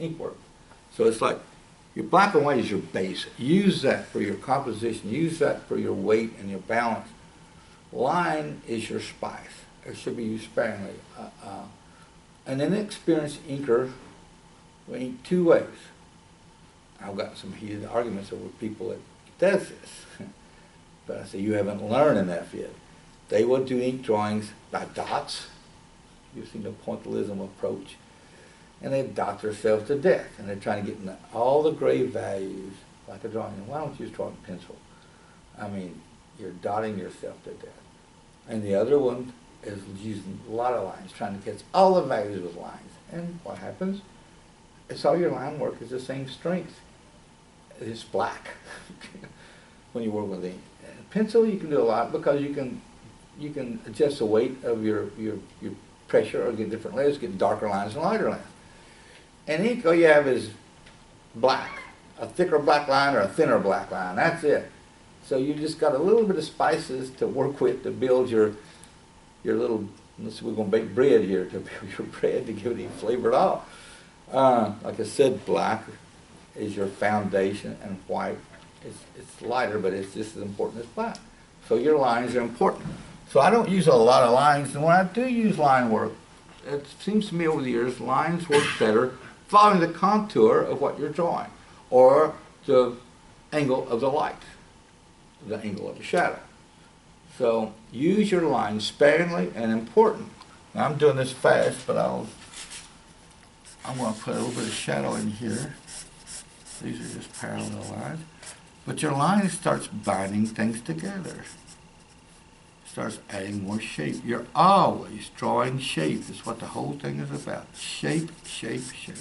ink work. So it's like your black and white is your base. Use that for your composition. Use that for your weight and your balance. Line is your spice it should be used sparingly. Uh, uh, an inexperienced inker will ink two ways. I've got some heated arguments over people that does this. but I say, you haven't learned enough yet. They will do ink drawings by dots, using the pointillism approach, and they dot themselves to death. And they're trying to get all the gray values like a drawing. And why don't you just draw in pencil? I mean, you're dotting yourself to death. And the other one is using a lot of lines, trying to catch all the values with lines. And what happens? It's all your line work is the same strength. it's black when you work with ink. Pencil, you can do a lot because you can, you can adjust the weight of your, your, your pressure or get different layers, get darker lines and lighter lines. And ink, all you have is black, a thicker black line or a thinner black line, that's it. So you just got a little bit of spices to work with to build your, your little, let's see, we're gonna bake bread here, to your bread to give it any flavor at all. Uh, like I said, black is your foundation and white is, it's lighter, but it's just as important as black. So your lines are important. So I don't use a lot of lines, and when I do use line work, it seems to me over the years, lines work better following the contour of what you're drawing, or the angle of the light, the angle of the shadow. So use your lines sparingly and important. Now, I'm doing this fast, but I'll, I'm gonna put a little bit of shadow in here. These are just parallel lines. But your line starts binding things together. Starts adding more shape. You're always drawing shape. Is what the whole thing is about. Shape, shape, shape.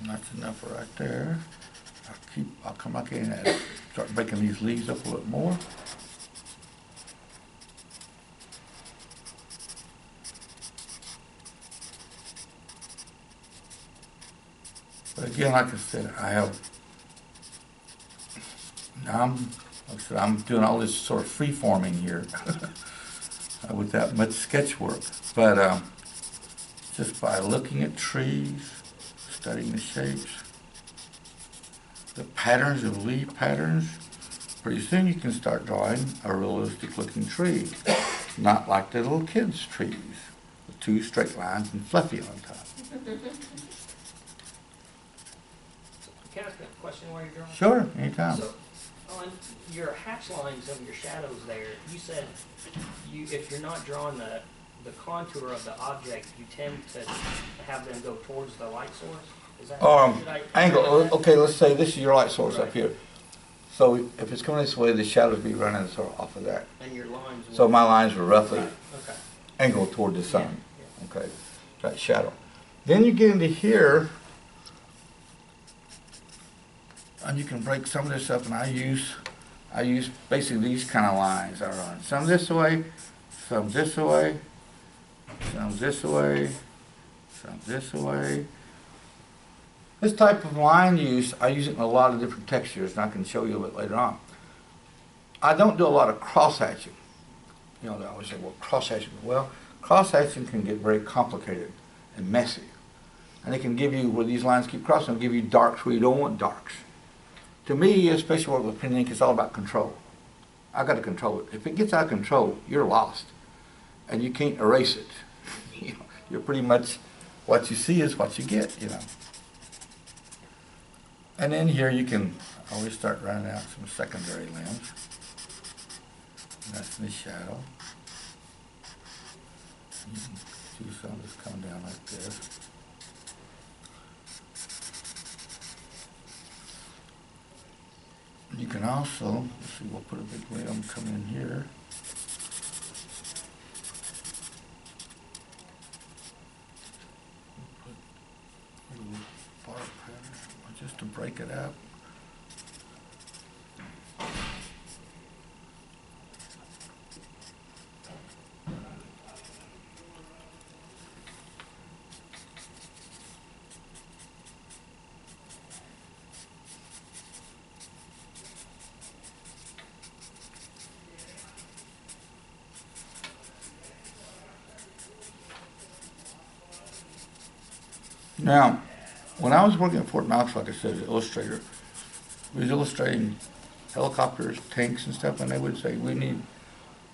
And that's enough right there. I'll keep, I'll come back in and start breaking these leaves up a little more. But again, like I said, I have, I'm, like I said, I'm doing all this sort of free forming here uh, without much sketch work. But um, just by looking at trees, studying the shapes, the patterns of leaf patterns, pretty soon you can start drawing a realistic looking tree. Not like the little kids' trees, with two straight lines and fluffy on top. Can I ask a question while you're drawing? Sure, anytime. So, on your hatch lines of your shadows there, you said you, if you're not drawing the, the contour of the object, you tend to have them go towards the light source? Um, angle, okay, let's say this is your light source up here. So if it's coming this way, the shadows be running sort of off of that. And your lines. So my lines were roughly Right, Okay. angled toward the sun. Yeah, Okay, that shadow. Then you get into here, and you can break some of this up, and I use, I use basically these kind of lines I run. Some this way, some this way, some this way, some this way. This type of line use, I use it in a lot of different textures, and I can show you a bit later on. I don't do a lot of cross hatching. You know, they always say, well, cross hatching. Well, cross hatching can get very complicated and messy. And it can give you, where these lines keep crossing, give you darks where you don't want darks. To me, especially with pen and ink, it's all about control. I got to control it. If it gets out of control, you're lost, and you can't erase it. You're pretty much what you see is what you get. You know. And then here you can always start running out some secondary limbs. That's in the shadow. You can see some this coming down like this. You can also, let's see, we'll put a big limb come in here. Put a little bar pattern, just to break it up. Now, when I was working at Fort Knox, like I said, as an illustrator, we was illustrating helicopters, tanks and stuff, and they would say, we need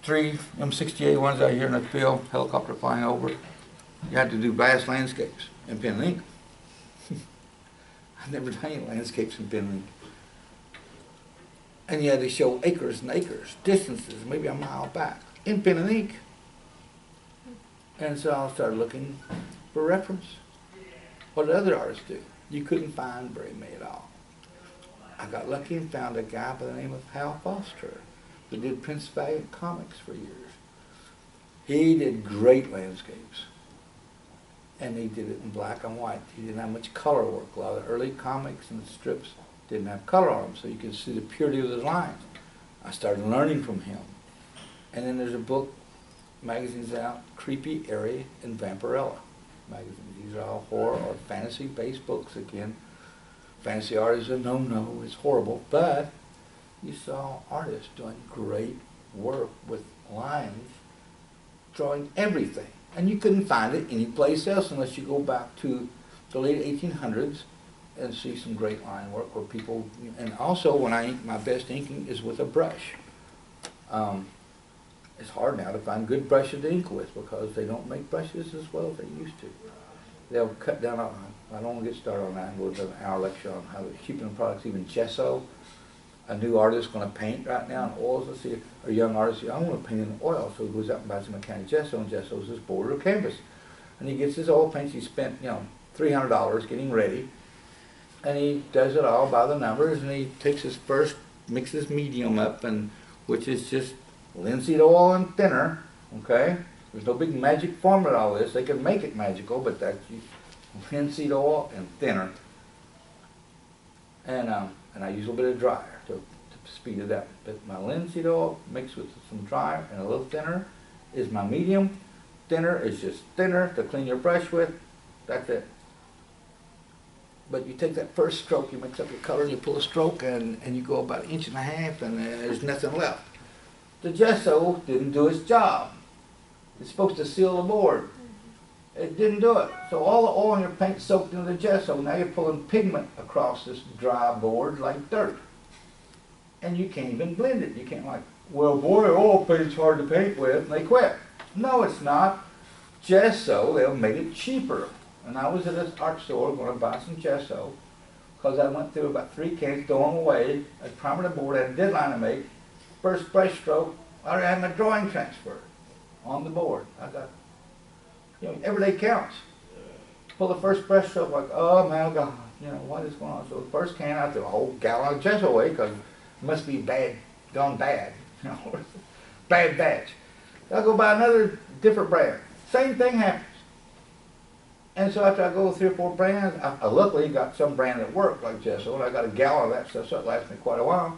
three M68 ones out here in the field, helicopter flying over. You had to do vast landscapes in pen and ink. I've never done any landscapes in pen and ink. And you had to show acres and acres, distances, maybe a mile back, in pen and ink. And so I started looking for reference. What did other artists do? You couldn't find very many at all. I got lucky and found a guy by the name of Hal Foster that did Prince Valiant comics for years. He did great landscapes. And he did it in black and white. He didn't have much color work. A lot of the early comics and strips didn't have color on them, so you could see the purity of the lines. I started learning from him. And then there's a book, magazines out, Creepy Eerie and Vampirella magazine. These are all horror or fantasy-based books again. Fantasy art is a no-no, it's horrible, but you saw artists doing great work with lines, drawing everything. And you couldn't find it anyplace else unless you go back to the late 1800s and see some great line work where people, and also when I ink, my best inking is with a brush. Um, it's hard now to find good brushes to ink with because they don't make brushes as well as they used to. They'll cut down on, I don't want to get started on that, we'll do an hour lecture on how keeping the products, even gesso. A new artist going to paint right now in oils, let's see, a young artist, I want to paint in oil, so he goes out and buys some mechanic gesso, and gesso is this border of canvas. And he gets his oil paints, he spent, you know, three hundred dollars getting ready, and he does it all by the numbers, and he takes his first, mixes medium up, and, which is just linseed oil and thinner, okay? There's no big magic formula to all this, they can make it magical, but that's linseed oil and thinner. And, um, and I use a little bit of dryer to, to speed it up. But my linseed oil mixed with some dryer and a little thinner is my medium. Thinner is just thinner to clean your brush with, that's it. But you take that first stroke, you mix up your color, you pull a stroke, and, and you go about an inch and a half, and then there's nothing left. The gesso didn't do its job. It's supposed to seal the board. It didn't do it. So all the oil in your paint soaked into the gesso. Now you're pulling pigment across this dry board like dirt. And you can't even blend it. You can't like, well, boy, oil paint's hard to paint with, and they quit. No, it's not. Gesso, they'll make it cheaper. And I was at this art store going to buy some gesso because I went through about three cans, them away. Primed the board, had a deadline to make. First brush stroke, I had my drawing transfer on the board. I got, you know, every day counts. Pull the first brush stroke, like, oh my God, you know, what is going on? So the first can, I threw a whole gallon of gesso away because it must be bad, gone bad, you know, bad batch. I'll go buy another different brand. Same thing happens. And so after I go three or four brands, I, I luckily got some brand that worked like gesso, and I got a gallon of that stuff, so it lasted me quite a while.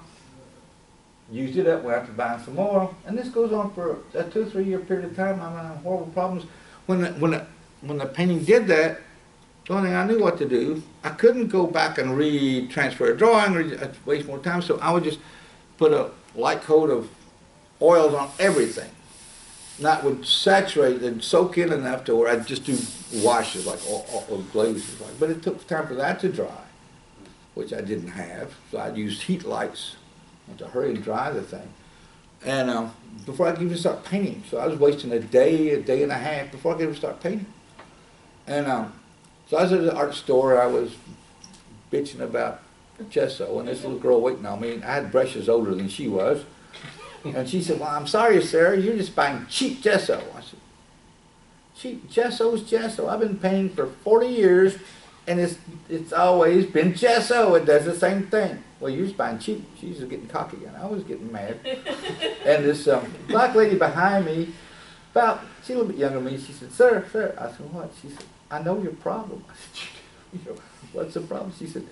Used it up, went out to buy some more, and this goes on for a two, three year period of time. I'm having horrible problems. When the, when the, when the painting did that, the only thing I knew what to do, I couldn't go back and re-transfer a drawing or waste more time, so I would just put a light coat of oils on everything. That would saturate and soak in enough to where I'd just do washes like or, or glazes, like. But it took time for that to dry, which I didn't have. So I'd use heat lights to hurry and dry the thing. And um, before I could even start painting, so I was wasting a day, a day and a half before I could even start painting. And um, so I was at the art store. I was bitching about gesso, and this little girl waiting on me. I had brushes older than she was. And she said, well, I'm sorry, Sarah, you're just buying cheap gesso. I said, cheap gesso's gesso. I've been painting for 40 years, and it's, it's always been gesso. It does the same thing. Well, you're just buying cheap. She's just getting cocky, and I was getting mad. and this um, black lady behind me, about, she's a little bit younger than me, she said, sir, sir. I said, what? She said, I know your problem. I said, you know, what's the problem? She said,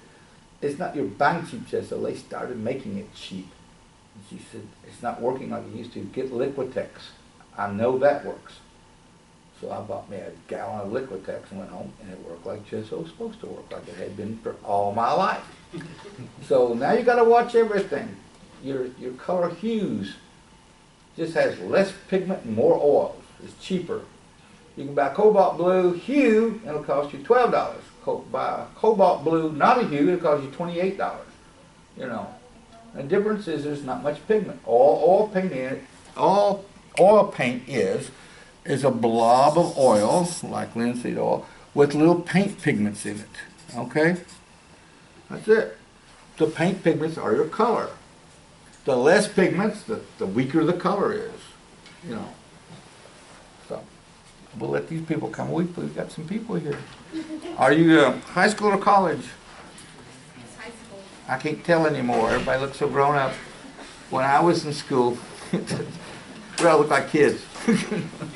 it's not your buying cheap gesso. They started making it cheap. And she said, it's not working like it used to. Get Liquitex. I know that works. So I bought me a gallon of Liquitex and went home, and it worked like gesso was supposed to work, like it had been for all my life. so now you got to watch everything. Your your color hues just has less pigment and more oils. It's cheaper. You can buy cobalt blue hue, and it'll cost you twelve dollars. Co- buy cobalt blue, not a hue, it'll cost you twenty-eight dollars. You know. The difference is there's not much pigment. All oil paint in it, all oil paint is, is a blob of oil, like linseed oil, with little paint pigments in it. Okay? That's it. The paint pigments are your color. The less pigments, the, the weaker the color is. You know. So we'll let these people come. We've, we've got some people here. Are you uh, high school or college? It's high school. I can't tell anymore. Everybody looks so grown up. When I was in school, we all looked like kids.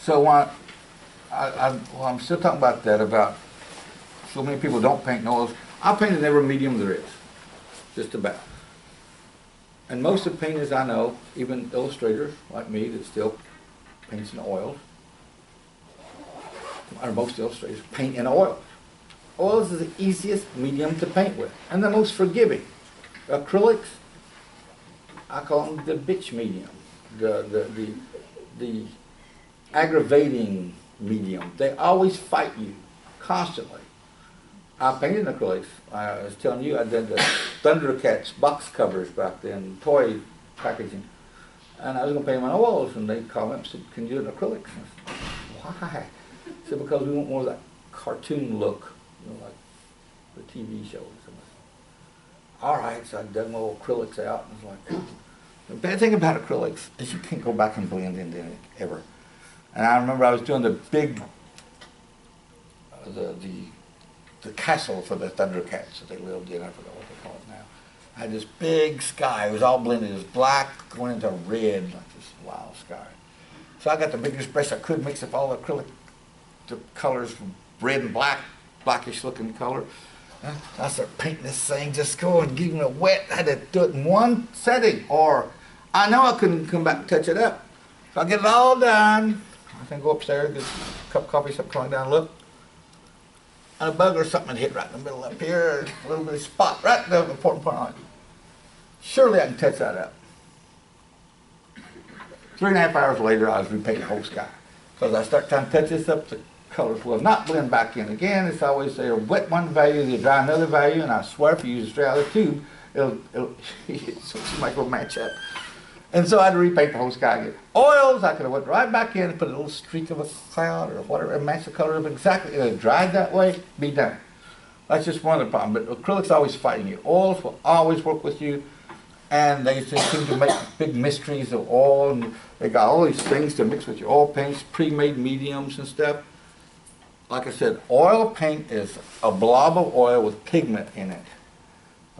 so I, I, well, I'm still talking about that. About so many people don't paint oils. I painted every medium there is, just about. And most of the painters I know, even illustrators like me that still paints in oils, or most illustrators paint in oils. Oils is the easiest medium to paint with and the most forgiving. Acrylics, I call them the bitch medium, the, the, the, the aggravating medium. They always fight you constantly. I painted acrylics. I was telling you, I did the Thundercats box covers back then, toy packaging. And I was going to paint my walls, and they called me up and said, Can you do acrylics? I said, Why? Said, Because we want more of that cartoon look, you know, like the TV said, All right, so I dug my little acrylics out, and it's like, the bad thing about acrylics is you can't go back and blend into it ever. And I remember I was doing the big, uh, the, the the castle for the Thundercats that they lived in. I forgot what they call it now. I had this big sky. It was all blended. It was black going into red, like this wild sky. So I got the biggest brush I could, mix up all the acrylic the colors from red and black, blackish looking color. I started painting this thing, just going, getting it wet. I had to do it in one setting, or I know I couldn't come back and touch it up. So I get it all done. I can go upstairs, get a cup of coffee, something coming down, look and a bug or something hit right in the middle up here, a little bitty spot right there, the important part on. Surely I can touch that up. Three and a half hours later, I was repainting the whole sky. Because I start trying to touch this up, the colors will not blend back in again. It's always they wet one value, they dry another value, and I swear if you use a straight out of the tube, it'll, it'll it'll match up. And so I had to repaint the whole sky again. Oils, I could have went right back in and put a little streak of a cloud or whatever, and match the color of exactly, and it had dried that way, be done. That's just one of the problems. But acrylic's always fighting you. Oils will always work with you, and they just seem to make big mysteries of oil, and they got all these things to mix with your oil paints, pre-made mediums and stuff. Like I said, oil paint is a blob of oil with pigment in it.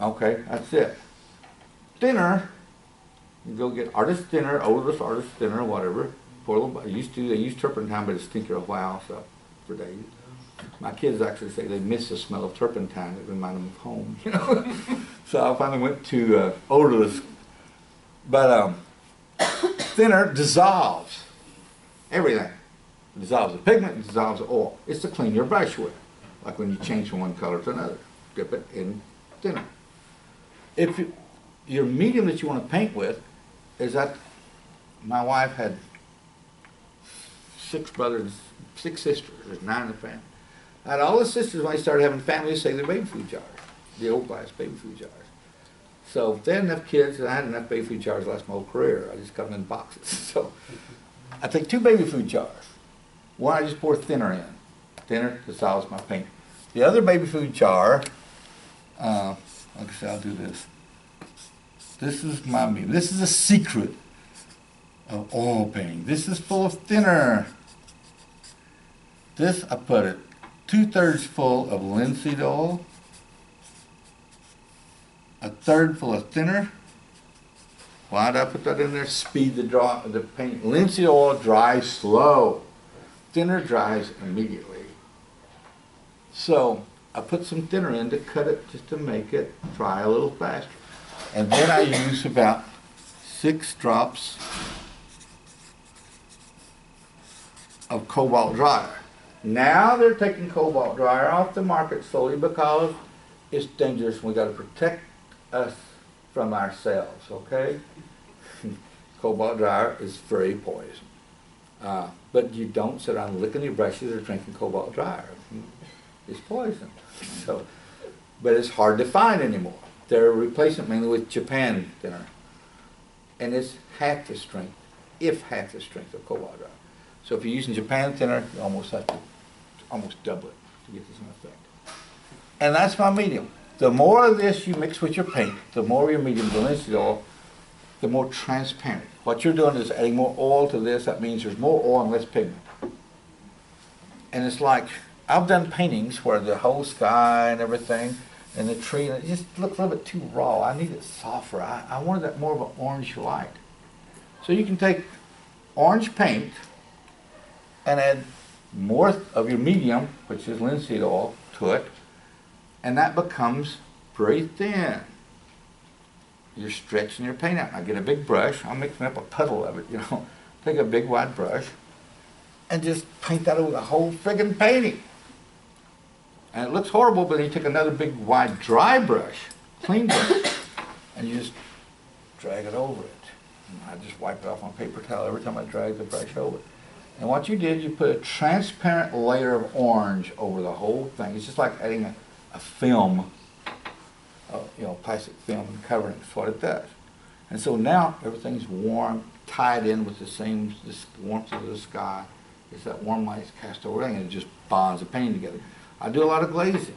Okay, that's it. Thinner go get artist thinner, odorless artist thinner, whatever. Little. I used to. They used turpentine, but it's stinker a while, so for days. My kids actually say they miss the smell of turpentine. It reminds them of home, you know. so I finally went to uh, odorless, but um, thinner dissolves everything. It dissolves the pigment, it dissolves the oil. It's to clean your brush with, like when you change from one color to another. Dip it in thinner. If you, your medium that you want to paint with is that my wife had six brothers, six sisters. There's nine in the family. I had all the sisters when I started having families say their baby food jars, the old glass baby food jars. So if they had enough kids, and I had enough baby food jars to last my whole career. I just got them in boxes. So I take two baby food jars. One I just pour thinner in. Thinner dissolves my paint. The other baby food jar, uh, like I said, I'll do this. This is my medium. This is a secret of oil painting. This is full of thinner. This, I put it two thirds full of linseed oil, a third full of thinner. Why did I put that in there? Speed the draw, the paint. Linseed oil dries slow. Thinner dries immediately. So I put some thinner in to cut it just to make it dry a little faster. And then I use about six drops of cobalt dryer. Now they're taking cobalt dryer off the market slowly because it's dangerous. We got to protect us from ourselves, okay? cobalt dryer is very poison. Uh, but you don't sit around licking your brushes or drinking cobalt dryer. It's poison. So, but it's hard to find anymore. They're replacing mainly with Japan thinner. And it's half the strength, if half the strength of cobalt dryer. So if you're using Japan thinner, you almost have to almost double it to get the same effect. And that's my medium. the more of this you mix with your paint, the more your medium, the linseed oil, the more transparent. What you're doing is adding more oil to this, that means there's more oil and less pigment. And it's like, I've done paintings where the whole sky and everything, and the tree, and it just looks a little bit too raw. I need it softer. I, I wanted that more of an orange light. So you can take orange paint and add more of your medium, which is linseed oil, to it, and that becomes very thin. You're stretching your paint out. I get a big brush, I'm mixing up a puddle of it, you know. Take a big wide brush and just paint that over the whole friggin' painting. And it looks horrible, but then you take another big wide dry brush, clean brush, and you just drag it over it. And I just wipe it off on paper towel every time I drag the brush over it. And what you did, you put a transparent layer of orange over the whole thing. It's just like adding a, a film, you know, plastic film and covering. That's what it does. And so now everything's warm, tied in with the same warmth of the sky. It's that warm light cast over everything, and it just bonds the painting together. I do a lot of glazing.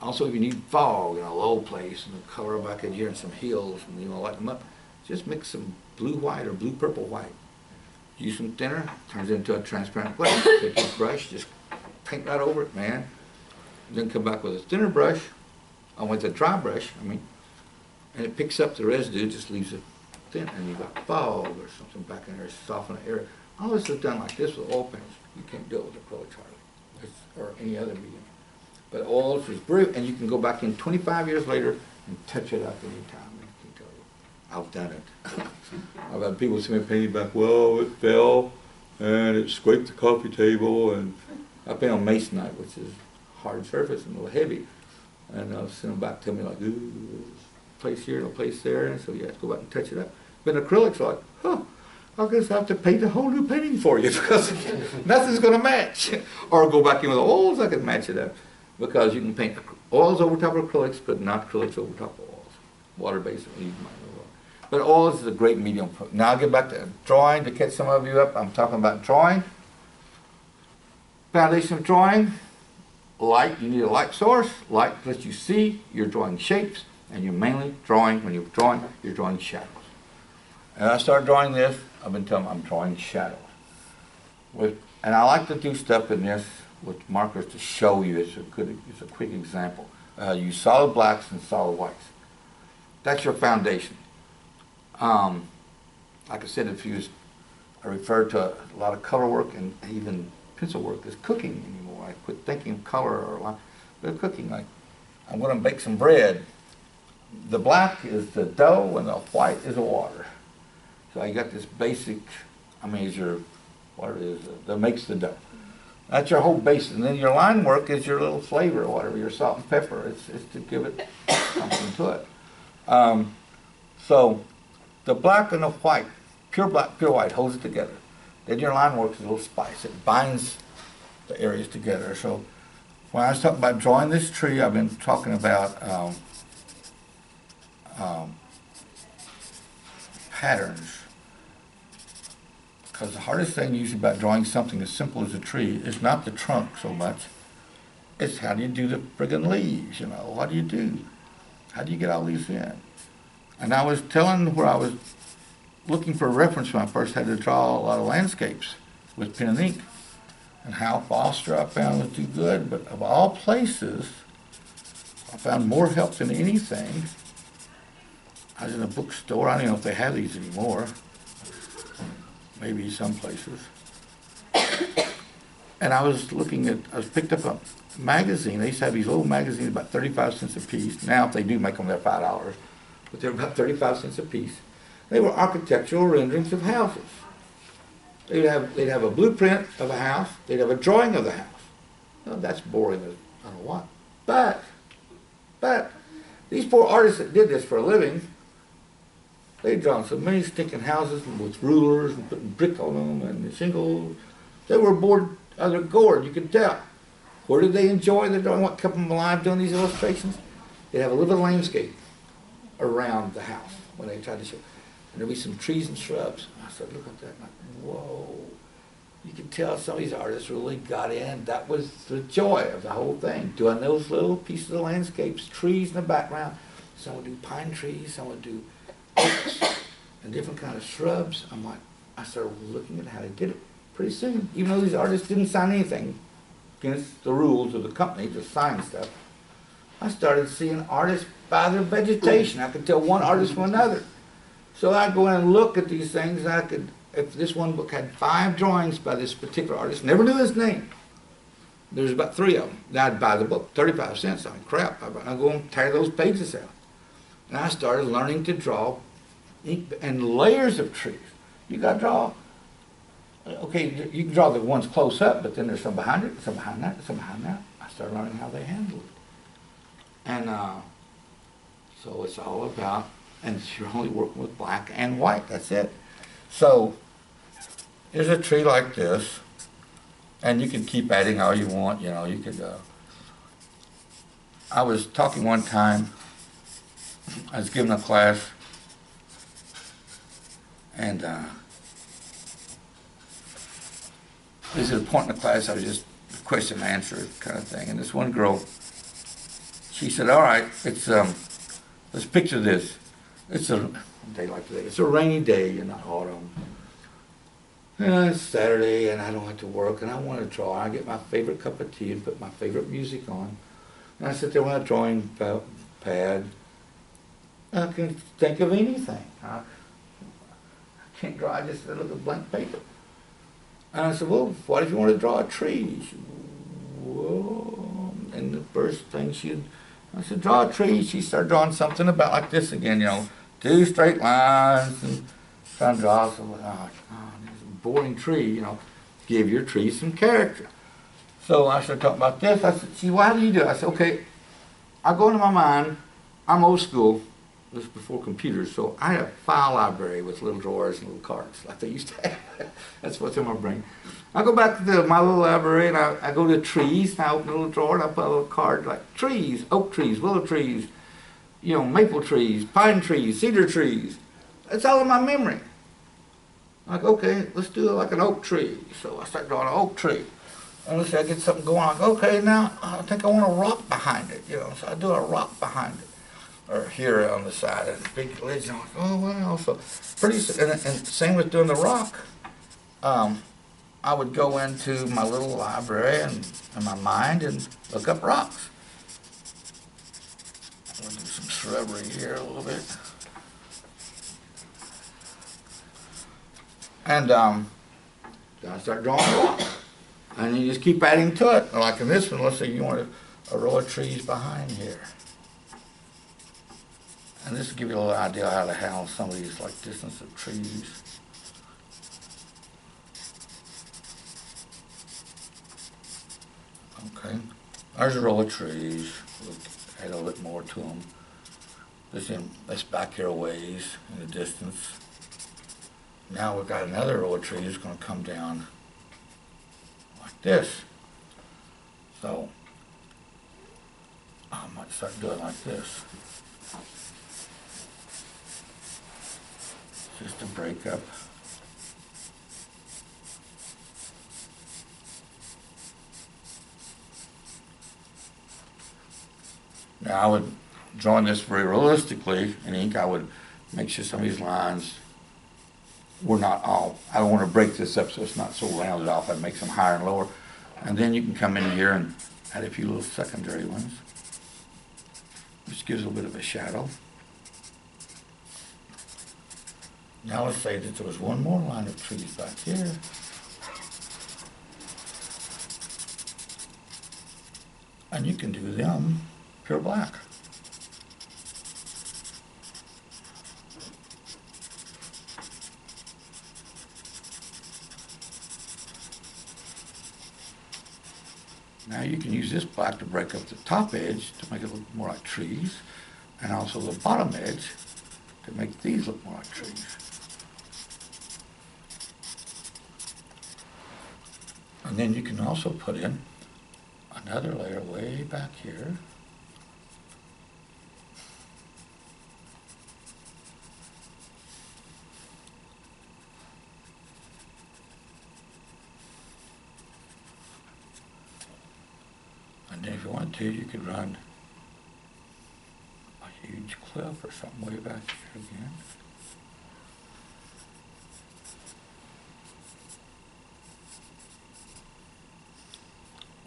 Also, if you need fog in a low place and the color back in here and some hills and you know light them up, just mix some blue white or blue purple white. Use some thinner, turns it into a transparent glaze. Take your brush, just paint right over it, man. Then come back with a thinner brush, or with a dry brush, I mean, and it picks up the residue, just leaves it thin, and you've got fog or something back in there, soften the area. All this is done like this with oil paints. You can't do it with acrylics hardly, or any other medium. But all oils is brilliant, and you can go back in twenty-five years later and touch it up tell you. I've done it. I've had people send me painting back, well, it fell, and it scraped the coffee table, and I paint on masonite, which is hard surface and a little heavy. And I'll send them back, tell me like, ooh, place here and a place there, and so you have to go back and touch it up. But acrylics like, huh, I guess I have to paint a whole new painting for you because nothing's gonna match. Or go back in with oils, I can match it up. Because you can paint oils over top of acrylics, but not acrylics over top of oils. Water-based, you might. But oils is a great medium. Now I'll get back to drawing to catch some of you up. I'm talking about drawing. Foundation of drawing, light, you need a light source, light lets you see, you're drawing shapes, and you're mainly drawing, when you're drawing, you're drawing shadows. And I started drawing this, I've been telling them I'm drawing shadows. With, and I like to do stuff in this with markers to show you, it's a good, it's a quick example. Uh, use solid blacks and solid whites. That's your foundation. Um, like I said, if you, was- I refer to a lot of color work and even pencil work as cooking anymore. I quit thinking of color or like, but cooking, like, I'm gonna bake some bread. The black is the dough and the white is the water. So you got this basic, I mean, is your, what it is, that makes the dough. That's your whole base, and then your line work is your little flavor or whatever, your salt and pepper. It's, it's to give it something to it. Um, so the black and the white, pure black, pure white holds it together. Then your line work is a little spice. It binds the areas together. So when I was talking about drawing this tree, I've been talking about um, um, patterns. Because the hardest thing usually about drawing something as simple as a tree is not the trunk so much. It's how do you do the friggin' leaves, you know? What do you do? How do you get all these in? And I was telling where I was looking for a reference when I first had to draw a lot of landscapes with pen and ink. And Hal Foster I found was too good, but of all places, I found more help than anything. I was in a bookstore, I don't even know if they have these anymore. Maybe some places. And I was looking at, I was picked up a magazine, they used to have these little magazines about thirty-five cents a piece. Now, if they do make them, they're five dollars, but they're about thirty-five cents a piece. They were architectural renderings of houses. They'd have, they'd have a blueprint of a house, they'd have a drawing of the house. Now, that's boring I don't know what. But, but, these poor artists that did this for a living, they'd drawn so many stinking houses with rulers and putting brick on them and shingles. They were bored out of their gourd, you could tell. Where did they enjoy the drawing? What kept them alive doing these illustrations? They'd have a little landscape around the house when they tried to show. And there'd be some trees and shrubs. I said, look at that. I'm, whoa. you could tell some of these artists really got in. That was the joy of the whole thing, doing those little pieces of landscapes, trees in the background. Some would do pine trees, some would do and different kind of shrubs. I'm like, I started looking at how they did it. Pretty soon, even though these artists didn't sign anything against the rules of the company to sign stuff, I started seeing artists by their vegetation. I could tell one artist from another. So I'd go in and look at these things. I could, if this one book had five drawings by this particular artist, never knew his name. There's about three of them. I'd buy the book, 35 cents. I'm crap. I'd go and tear those pages out. And I started learning to draw and layers of trees. You got to draw. Okay, you can draw the ones close up, but then there's some behind it, some behind that, some behind that. I started learning how they handle it. And uh, so it's all about, and you're only working with black and white, that's it. So here's a tree like this, and you can keep adding all you want, you know, you could, uh, I was talking one time, I was giving a class, and uh, there's a point in the class I was just question and answer kind of thing, and this one girl, she said, "All right, it's um, let's picture this. It's a day like today. It's a rainy day in the autumn. And it's Saturday, and I don't have to work, and I want to draw. I get my favorite cup of tea and put my favorite music on, and I sit there with a drawing pa- pad. I can think of anything. I can't draw. Just a little blank paper." And I said, well, what if you want to draw a tree? She said, Whoa. And the first thing she, I said, draw a tree. She started drawing something about like this again, you know, two straight lines and trying to draw some, oh, this boring tree, you know, give your tree some character. So I started talking about this. I said, see, why do you do it? I said, okay, I go into my mind, I'm old school, this is before computers, so I had a file library with little drawers and little cards like they used to have. That's what's in my brain. I go back to the, my little library and I, I go to trees and I open a little drawer and I put a little card like trees, oak trees, willow trees, you know, maple trees, pine trees, cedar trees. It's all in my memory. Like, okay, let's do like an oak tree. So I start drawing an oak tree. And let's say I get something going on. Okay, now I think I want a rock behind it, you know. So I do a rock behind it or here on the side and big ledge. And I'm like, oh wow. So pretty and, and same with doing the rock. Um, I would go into my little library and in my mind and look up rocks. I'm gonna do some shrubbery here a little bit. And um, I start drawing a. And you just keep adding to it. Like in this one, let's say you want a row of trees behind here. And this will give you a little idea how to handle some of these like distance of trees. Okay, there's a row of trees. We'll add a little bit more to them. This in, this back here ways in the distance. Now we've got another row of trees going to come down like this. So I might start doing like this. Just a breakup. Now I would, drawing this very realistically in ink, I would make sure some of these lines were not all, I want to break this up so it's not so rounded off, I'd make some higher and lower. And then you can come in here and add a few little secondary ones, which gives a little bit of a shadow. Now let's say that there was one more line of trees back here. And you can do them um, pure black. Now you can use this black to break up the top edge to make it look more like trees, and also the bottom edge to make these look more like trees. And then you can also put in another layer way back here. And then if you wanted to, you could run a huge clip or something way back here again.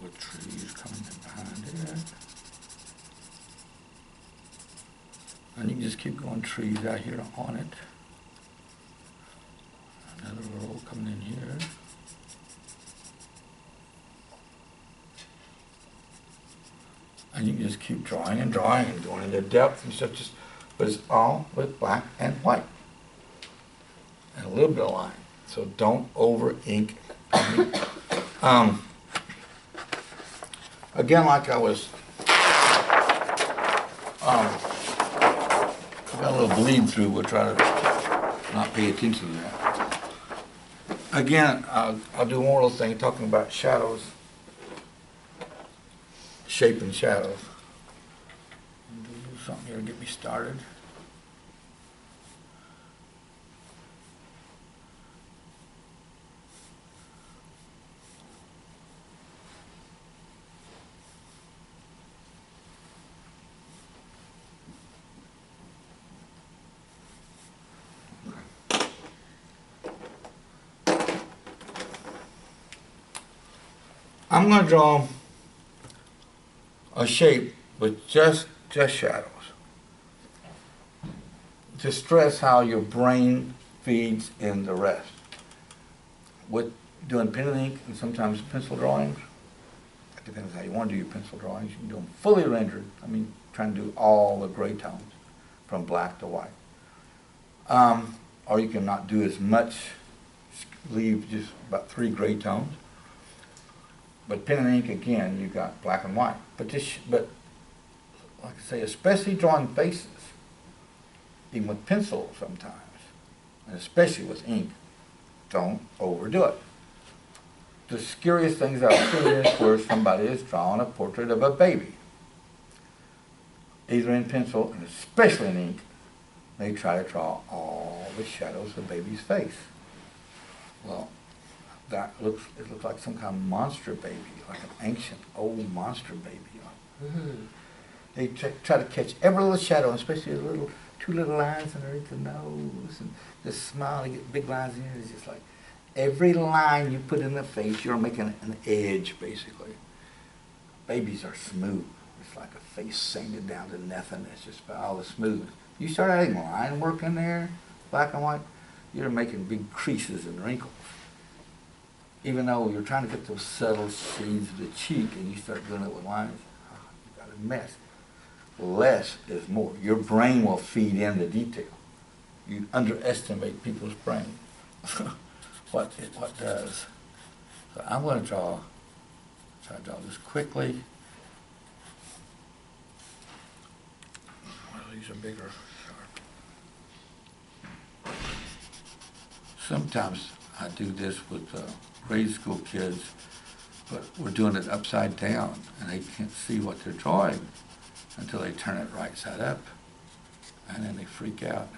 Trees coming in behind it. And you can just keep going trees out here on it. Another row coming in here. And you can just keep drawing and drawing and going into depth and stuff, just, but it's all with black and white. And a little bit of line. So don't over ink. Um, again, like I was, um, got a little bleed through, we'll try to not pay attention to that. Again, I'll, I'll do one little thing, talking about shadows, shape and shadows. Do Something here to get me started. I'm gonna draw a shape with just, just shadows. To stress how your brain feeds in the rest. With doing pen and ink and sometimes pencil drawings, it depends how you want to do your pencil drawings. You can do them fully rendered. I mean, trying to do all the gray tones from black to white. Um, or you can not do as much, leave just about three gray tones. But pen and ink again, you've got black and white. But this, but like I say, especially drawing faces, even with pencil sometimes, and especially with ink, don't overdo it. The scariest things I've seen is where somebody is drawing a portrait of a baby, either in pencil and especially in ink. They try to draw all the shadows of the baby's face. Well, that looks, it looks like some kind of monster baby, like an ancient old monster baby. Mm-hmm. They try, try to catch every little shadow, especially the little, two little lines underneath the nose, and the smile, and get big lines in it. It's just like, every line you put in the face, you're making an edge, basically. Babies are smooth. It's like a face sanded down to nothing. It's just about all the smooth. You start adding line work in there, black and white, you're making big creases and wrinkles even though you're trying to get those subtle shades of the cheek and you start doing it with lines, oh, you got a mess. Less is more. Your brain will feed in the detail. You underestimate people's brain. what it what does. So I'm going to draw, try to draw this quickly. Well, these are bigger. Sometimes I do this with uh, grade school kids, but we're doing it upside down, and they can't see what they're drawing until they turn it right side up, and then they freak out.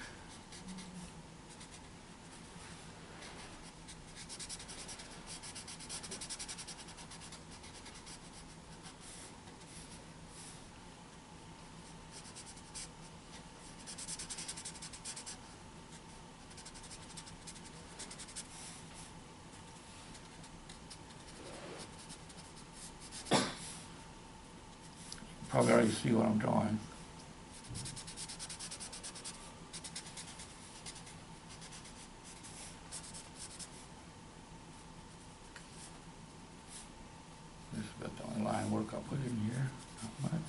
Probably already see what I'm drawing. This is about the only line work I'll put in here, not much.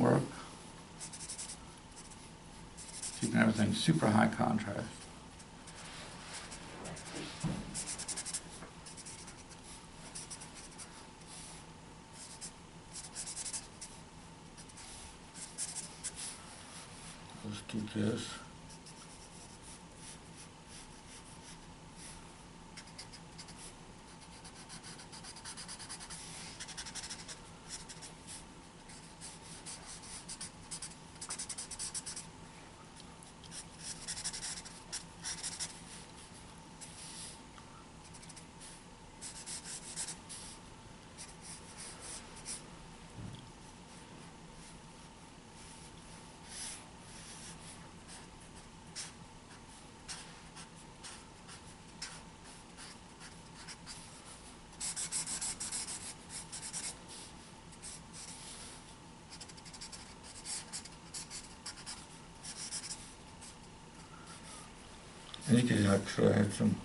work. Keeping everything super high contrast. Let's do this. And think could actually had some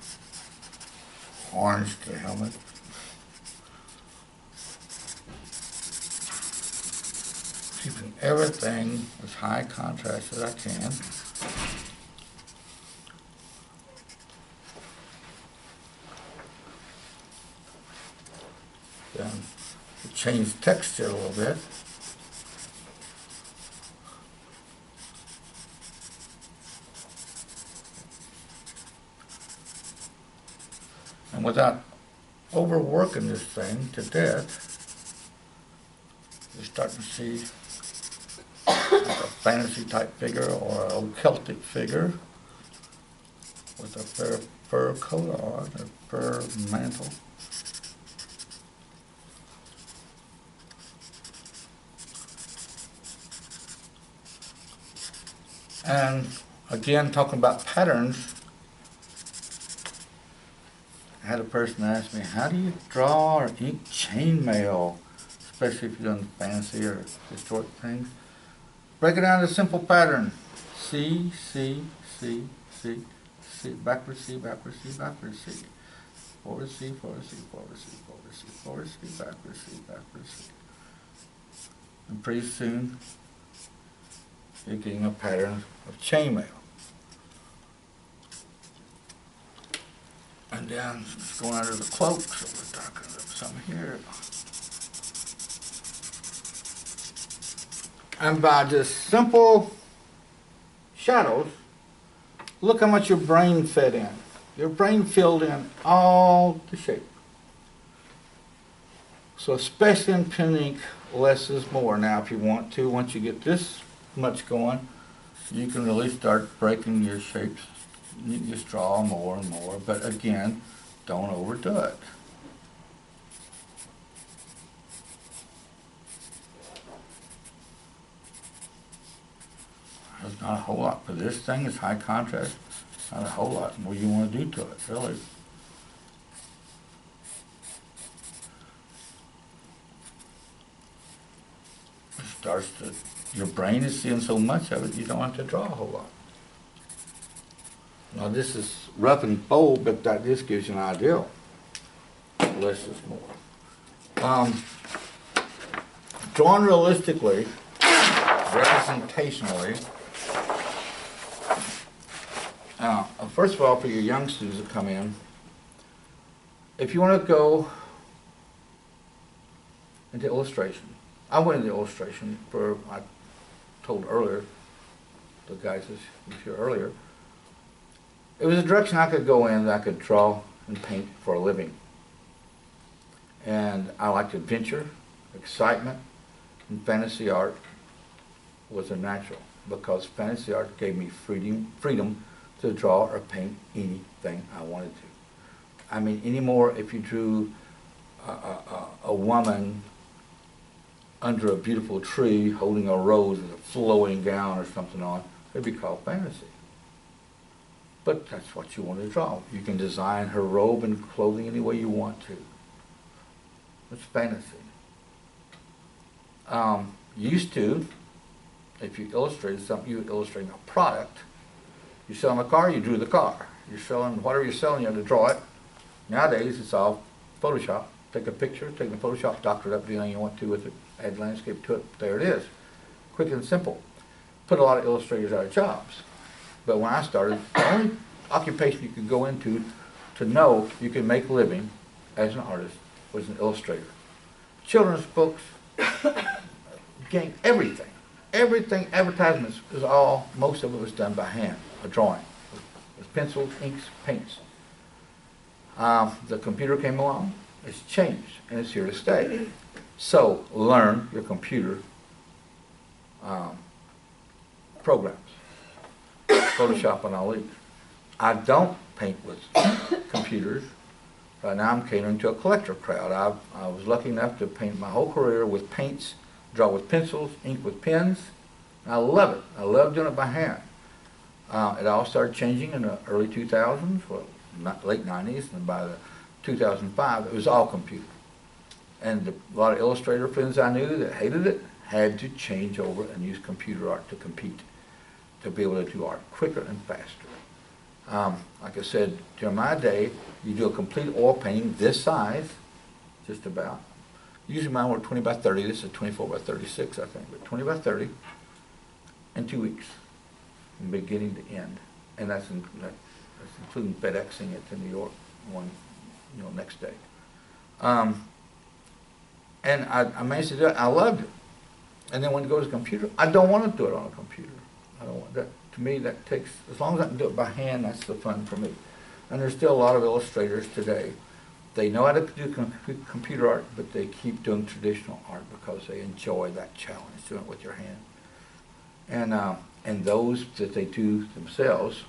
orange to the helmet. Keeping everything as high contrast as I can. Then change texture a little bit. Without overworking this thing to death, you're starting to see like a fantasy type figure or old Celtic figure with a fur, fur coat on, a fur mantle. And again, talking about patterns, had a person ask me, how do you draw or ink chainmail, especially if you're doing fantasy or historic things? Break it down to a simple pattern. C, C, C, C, C, backwards C, backwards C, backwards C. Forward C, forward C, forward C, forward C, forward C, backwards C, backwards C. And pretty soon, you're getting a pattern of chainmail. And it's going under the cloak, so we're darkening up some here. And by just simple shadows, look how much your brain fed in. Your brain filled in all the shape. So especially in pen ink, less is more. Now if you want to, once you get this much going, you can really start breaking your shapes you just draw more and more, but again, don't overdo it. There's not a whole lot for this thing, it's high contrast, not a whole lot more you wanna do to it, really. Starts to, your brain is seeing so much of it, you don't have to draw a whole lot. Now, this is rough and bold, but that just gives you an idea. Less is more. Um, drawn realistically, representationally, uh, first of all, for your young students that come in, if you want to go into illustration, I went into illustration for, I told earlier, the guys this here earlier, it was a direction I could go in that I could draw and paint for a living. And I liked adventure, excitement, and fantasy art was a natural because fantasy art gave me freedom, freedom to draw or paint anything I wanted to. I mean, anymore if you drew a, a, a woman under a beautiful tree holding a rose with a flowing gown or something on, it'd be called fantasy. But that's what you want to draw. You can design her robe and clothing any way you want to. It's fantasy. Um, used to, if you illustrated something, you illustrating a product. You're selling a car, you drew the car. You're selling whatever you're selling, you have to draw it. Nowadays, it's all Photoshop. Take a picture, take the Photoshop, doctor it up, do anything you want to with it, add landscape to it, there it is. Quick and simple. Put a lot of illustrators out of jobs. But when I started, the only occupation you could go into to know you could make a living as an artist was an illustrator. Children's books, game, everything, everything, advertisements was all, most of it was done by hand, a drawing, with pencils, inks, paints. Um, the computer came along, it's changed, and it's here to stay. So, learn your computer um, programs, Photoshop and all these. I don't paint with computers. Right now, I'm catering to a collector crowd. I, I was lucky enough to paint my whole career with paints, draw with pencils, ink with pens. I love it. I love doing it by hand. Uh, it all started changing in the early 2000s, well, late 90s, and by the 2005, it was all computer. And the, a lot of illustrator friends I knew that hated it had to change over and use computer art to compete, to be able to do art quicker and faster. Um, like I said, during my day, you do a complete oil painting this size, just about. Usually mine were 20 by 30. This is 24 by 36, I think, but 20 by 30 in two weeks, from beginning to end. And that's, in, that's including FedExing it to New York one, you know, next day. Um, and I, I managed to do it. I loved it. And then when it goes to computer, I don't want to do it on a computer. I don't want that. To me, that takes as long as I can do it by hand. That's the fun for me. And there's still a lot of illustrators today. They know how to do com- computer art, but they keep doing traditional art because they enjoy that challenge, doing it with your hand. And uh, and those that they do themselves,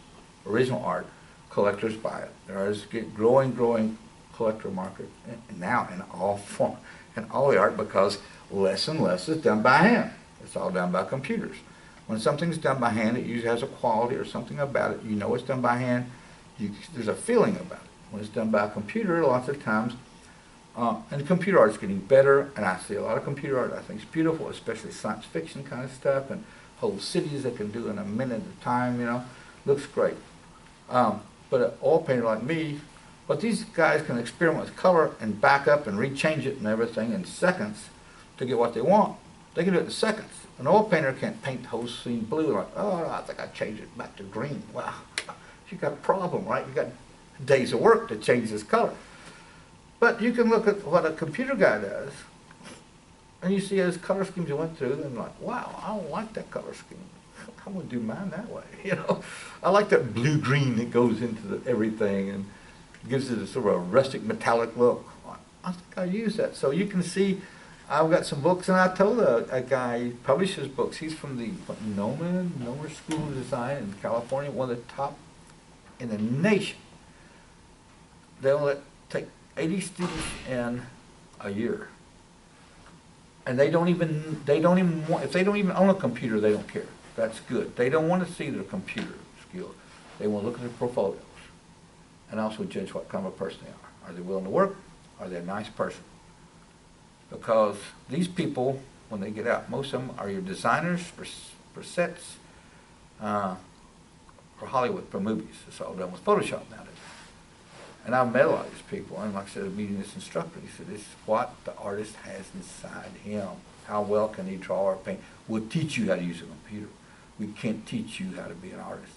original art, collectors buy it. There is a growing, growing collector market now in all form, in all the art because less and less is done by hand. It's all done by computers. When something's done by hand, it usually has a quality or something about it. You know it's done by hand. You, there's a feeling about it. When it's done by a computer, lots of times, uh, and computer art's getting better, and I see a lot of computer art I think is beautiful, especially science fiction kind of stuff, and whole cities that can do in a minute of time, you know, looks great. Um, but an oil painter like me, but these guys can experiment with color and back up and rechange it and everything in seconds to get what they want. They can do it in seconds. An oil painter can't paint the whole scene blue like, oh, I think I changed it back to green. Wow, you got a problem, right? You got days of work to change this color. But you can look at what a computer guy does, and you see his color schemes he went through, and like, wow, I don't like that color scheme. I'm gonna do mine that way, you know. I like that blue green that goes into the, everything and gives it a sort of a rustic metallic look. I think I use that. So you can see I've got some books, and I told a, a guy, he publishes books. He's from the Noma, Noma School of Design in California, one of the top in the nation. They'll let take 80 students in a year, and they don't even they don't even want if they don't even own a computer, they don't care. That's good. They don't want to see their computer skills. They want to look at their portfolios, and also judge what kind of person they are. Are they willing to work? Are they a nice person? Because these people, when they get out, most of them are your designers for, for sets, uh, for Hollywood, for movies. It's all done with Photoshop nowadays. And I've met a lot of these people, and like I said, I'm meeting this instructor, he said, it's what the artist has inside him. How well can he draw or paint? We'll teach you how to use a computer. We can't teach you how to be an artist.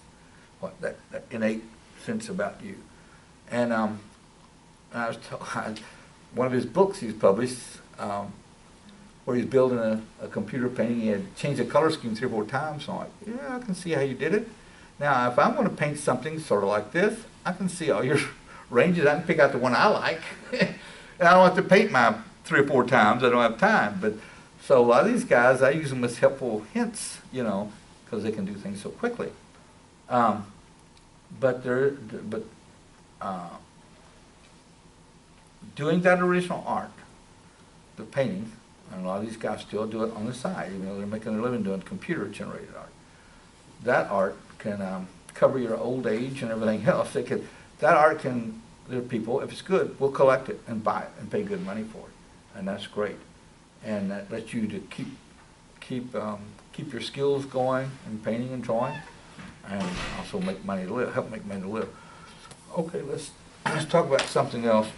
What that, that innate sense about you. And um, I was told, one of his books he's published um, where he's building a, a, computer painting. He had changed the color scheme three or four times. So I'm like, yeah, I can see how you did it. Now, if I'm going to paint something sort of like this, I can see all your ranges. I can pick out the one I like. and I don't have to paint mine three or four times. I don't have time. But so a lot of these guys, I use them as helpful hints, you know, because they can do things so quickly. Um, but they're, but uh, doing that original art the painting, and a lot of these guys still do it on the side, even though they're making their living doing computer-generated art. That art can um, cover your old age and everything else. It can, that art can, there people, if it's good, will collect it and buy it and pay good money for it, and that's great. And that lets you to keep, keep, um, keep your skills going in painting and drawing, and also make money to live, help make money to live. Okay, let's, let's talk about something else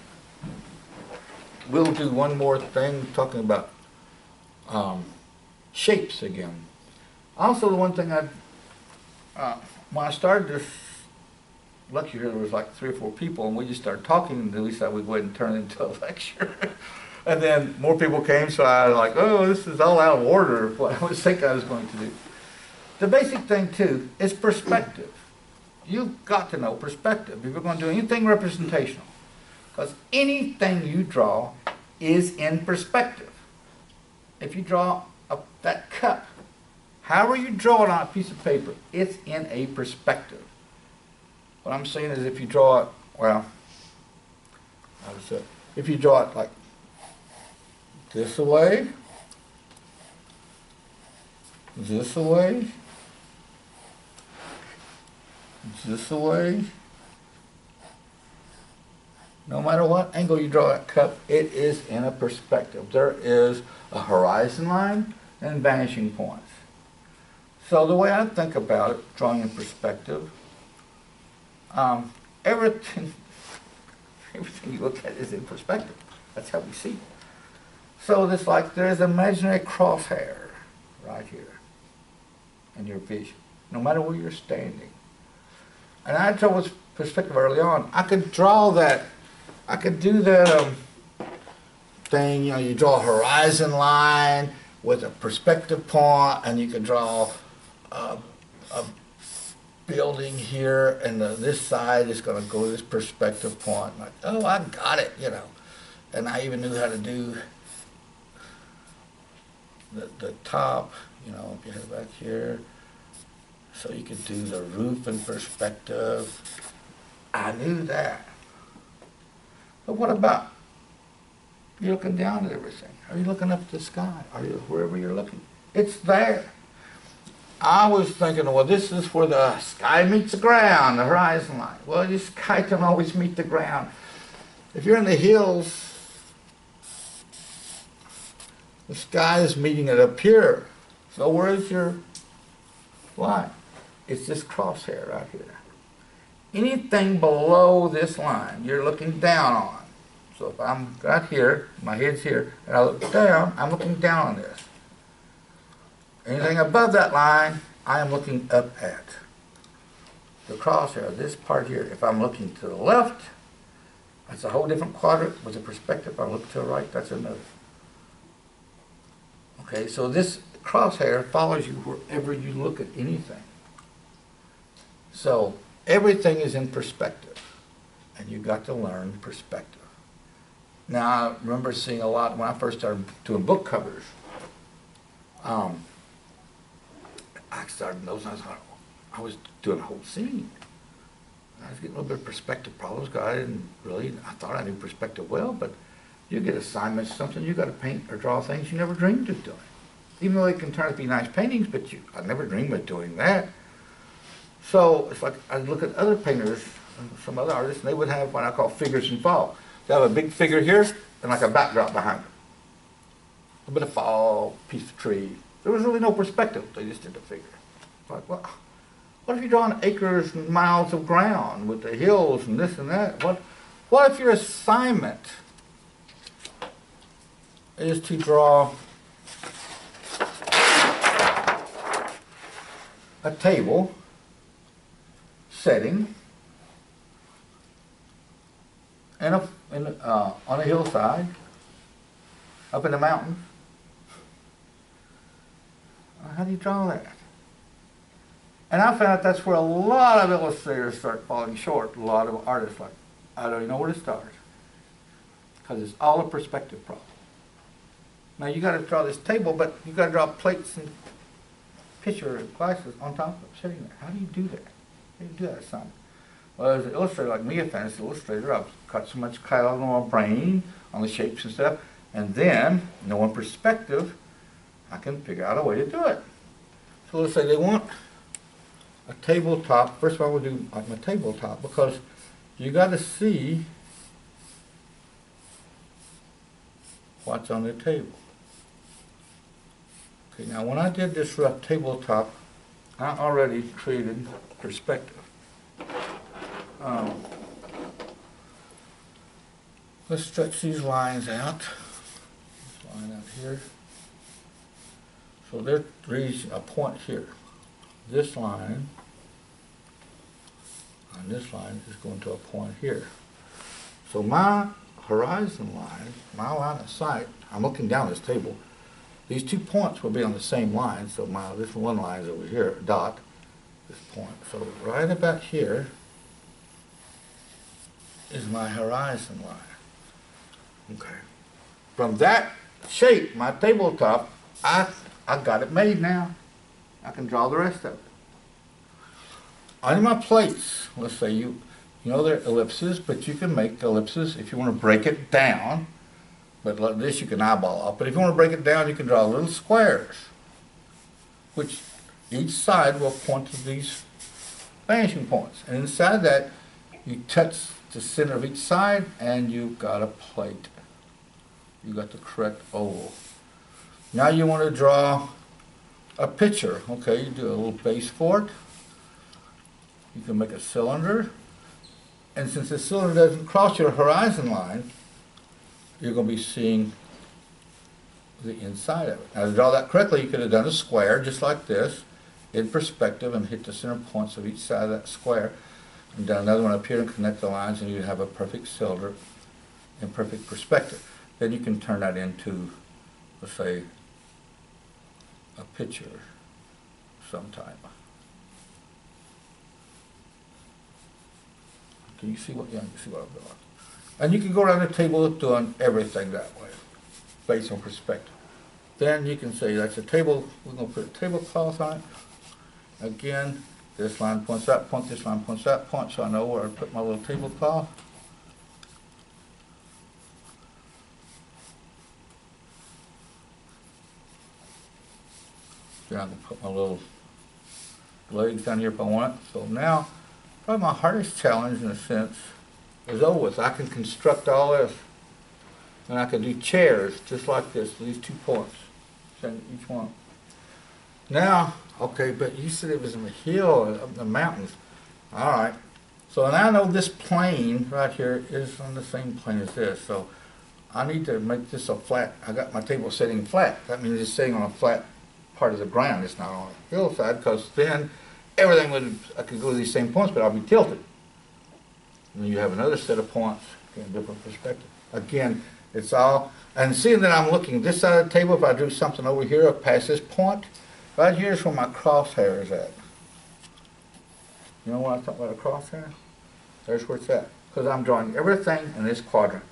we'll do one more thing, talking about um, shapes again. Also, the one thing I, uh, when I started this lecture here, there was like three or four people, and we just started talking, and we said we'd go ahead and turn it into a lecture. And then more people came, so I was like, oh, this is all out of order, what I was thinking I was going to do. The basic thing too is perspective. You've got to know perspective if you're going to do anything representational. Because anything you draw is in perspective. If you draw a, that cup, however you draw it on a piece of paper, it's in a perspective. What I'm saying is if you draw it, well, to say? If you draw it like this away, this away, this away, no matter what angle you draw that cup, it is in a perspective. There is a horizon line and vanishing points. So the way I think about it, drawing in perspective, um, everything, everything you look at is in perspective. That's how we see. So it's like there's an imaginary crosshair right here in your vision, no matter where you're standing. And I told this perspective early on, I could draw that, I could do that um, thing, you know, you draw a horizon line with a perspective point, and you can draw a, a building here, and the, this side is going to go to this perspective point. Like, oh, I got it, you know. And I even knew how to do the, the top, you know, if you head back here. So you could do the roof in perspective. I knew that. But what about you're looking down at everything? Are you looking up at the sky? Are you wherever you're looking? It's there. I was thinking, well, this is where the sky meets the ground, the horizon line. Well, the sky can always meet the ground. If you're in the hills, the sky is meeting it up here. So where is your line? It's this crosshair right here. Anything below this line, you're looking down on. So if I'm right here, my head's here, and I look down, I'm looking down on this. Anything above that line, I am looking up at. The crosshair, this part here, if I'm looking to the left, that's a whole different quadrant with a perspective. If I look to the right, that's another. Okay, so this crosshair follows you wherever you look at anything. So everything is in perspective, and you've got to learn perspective. Now, I remember seeing a lot when I first started doing book covers. Um, I started those, I was, I was doing a whole scene. I was getting a little bit of perspective problems, because I didn't really, I thought I knew perspective well, but you get assignments, something, you gotta paint or draw things you never dreamed of doing. Even though they can turn out to be nice paintings, but you, I never dreamed of doing that. So it's like, I look at other painters, some other artists, and they would have what I call figures in They have a big figure here, and like a backdrop behind it. A bit of fall, piece of tree. There was really no perspective, they just did the figure. Like, well, what if you're drawing acres and miles of ground with the hills and this and that? What, what if your assignment is to draw a table setting in a, in, uh, on a hillside, up in the mountains? How do you draw that? And I found out that's where a lot of illustrators start falling short. A lot of artists like, I don't even know where to start. Because it's all a perspective problem. Now you gotta draw this table, but you gotta draw plates and pitcher and glasses on top of it, sitting there. How do you do that? How do you do that assignment? Well, as an illustrator like me, a fantasy illustrator, I've got so much cloud on my brain, on the shapes and stuff, and then, knowing perspective, I can figure out a way to do it. So let's say they want a tabletop, first of all, we'll do like my tabletop, because you gotta see what's on the table. Okay, now when I did this rough tabletop, I already created perspective. Um, Let's stretch these lines out. This line out here. So there's three, a point here. This line and this line is going to a point here. So my horizon line, my line of sight, I'm looking down this table. These two points will be on the same line, so my, this one line is over here, dot, this point. So right about here is my horizon line. Okay. From that shape, my tabletop, I, I got it made now. I can draw the rest of it. On my plates, let's say you, you know they're ellipses, but you can make ellipses if you want to break it down. But like this you can eyeball off. But if you want to break it down, you can draw little squares, which each side will point to these vanishing points. And inside that, you touch the center of each side, and you've got a plate. You got the correct oval. Now you want to draw a picture. Okay, you do a little base for it. You can make a cylinder. And since the cylinder doesn't cross your horizon line, you're going to be seeing the inside of it. Now to draw that correctly, you could have done a square just like this in perspective and hit the center points of each side of that square. And done another one up here and connect the lines and you have a perfect cylinder in perfect perspective. Then you can turn that into, let's say, a picture sometime. Can you see what, yeah, you see what I'm doing? And you can go around the table doing everything that way, based on perspective. Then you can say, that's a table, we're gonna put a tablecloth on it. Again, this line points that point, this line points that point, so I know where to put my little tablecloth. Then I can put my little legs down here if I want. So now, probably my hardest challenge in a sense is over. I can construct all this. And I can do chairs just like this, these two points, each one. Now, okay, but you said it was in the hill, up in the mountains. All right. So now I know this plane right here is on the same plane as this. So I need to make this a flat. I got my table sitting flat. That means it's sitting on a flat part of the ground. It's not on a hillside because then everything would, I could go to these same points, but I'll be tilted. And you have another set of points in a different perspective. Again, it's all, and seeing that I'm looking this side of the table, if I do something over here past this point, right here is where my crosshair is at. You know what I talk about a crosshair? There's where it's at. Because I'm drawing everything in this quadrant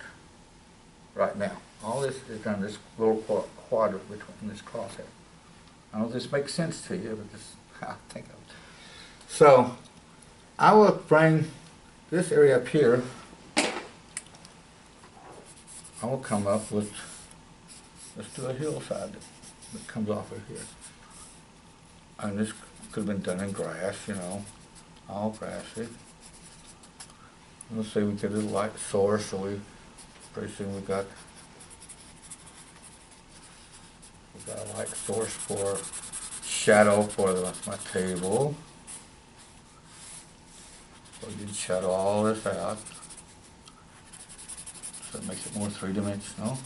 right now. All this is done in this little qua- quadrant between this crosshair. I don't know if this makes sense to you, but this, I think of it. So, I will bring this area up here. I will come up with, let's do a hillside that comes off of here. And this could have been done in grass, you know, all grassy. Let's say we get a light source, so we, pretty soon we got, we got a light source for shadow for the, my table. So you shadow all this out. So it makes it more three dimensional.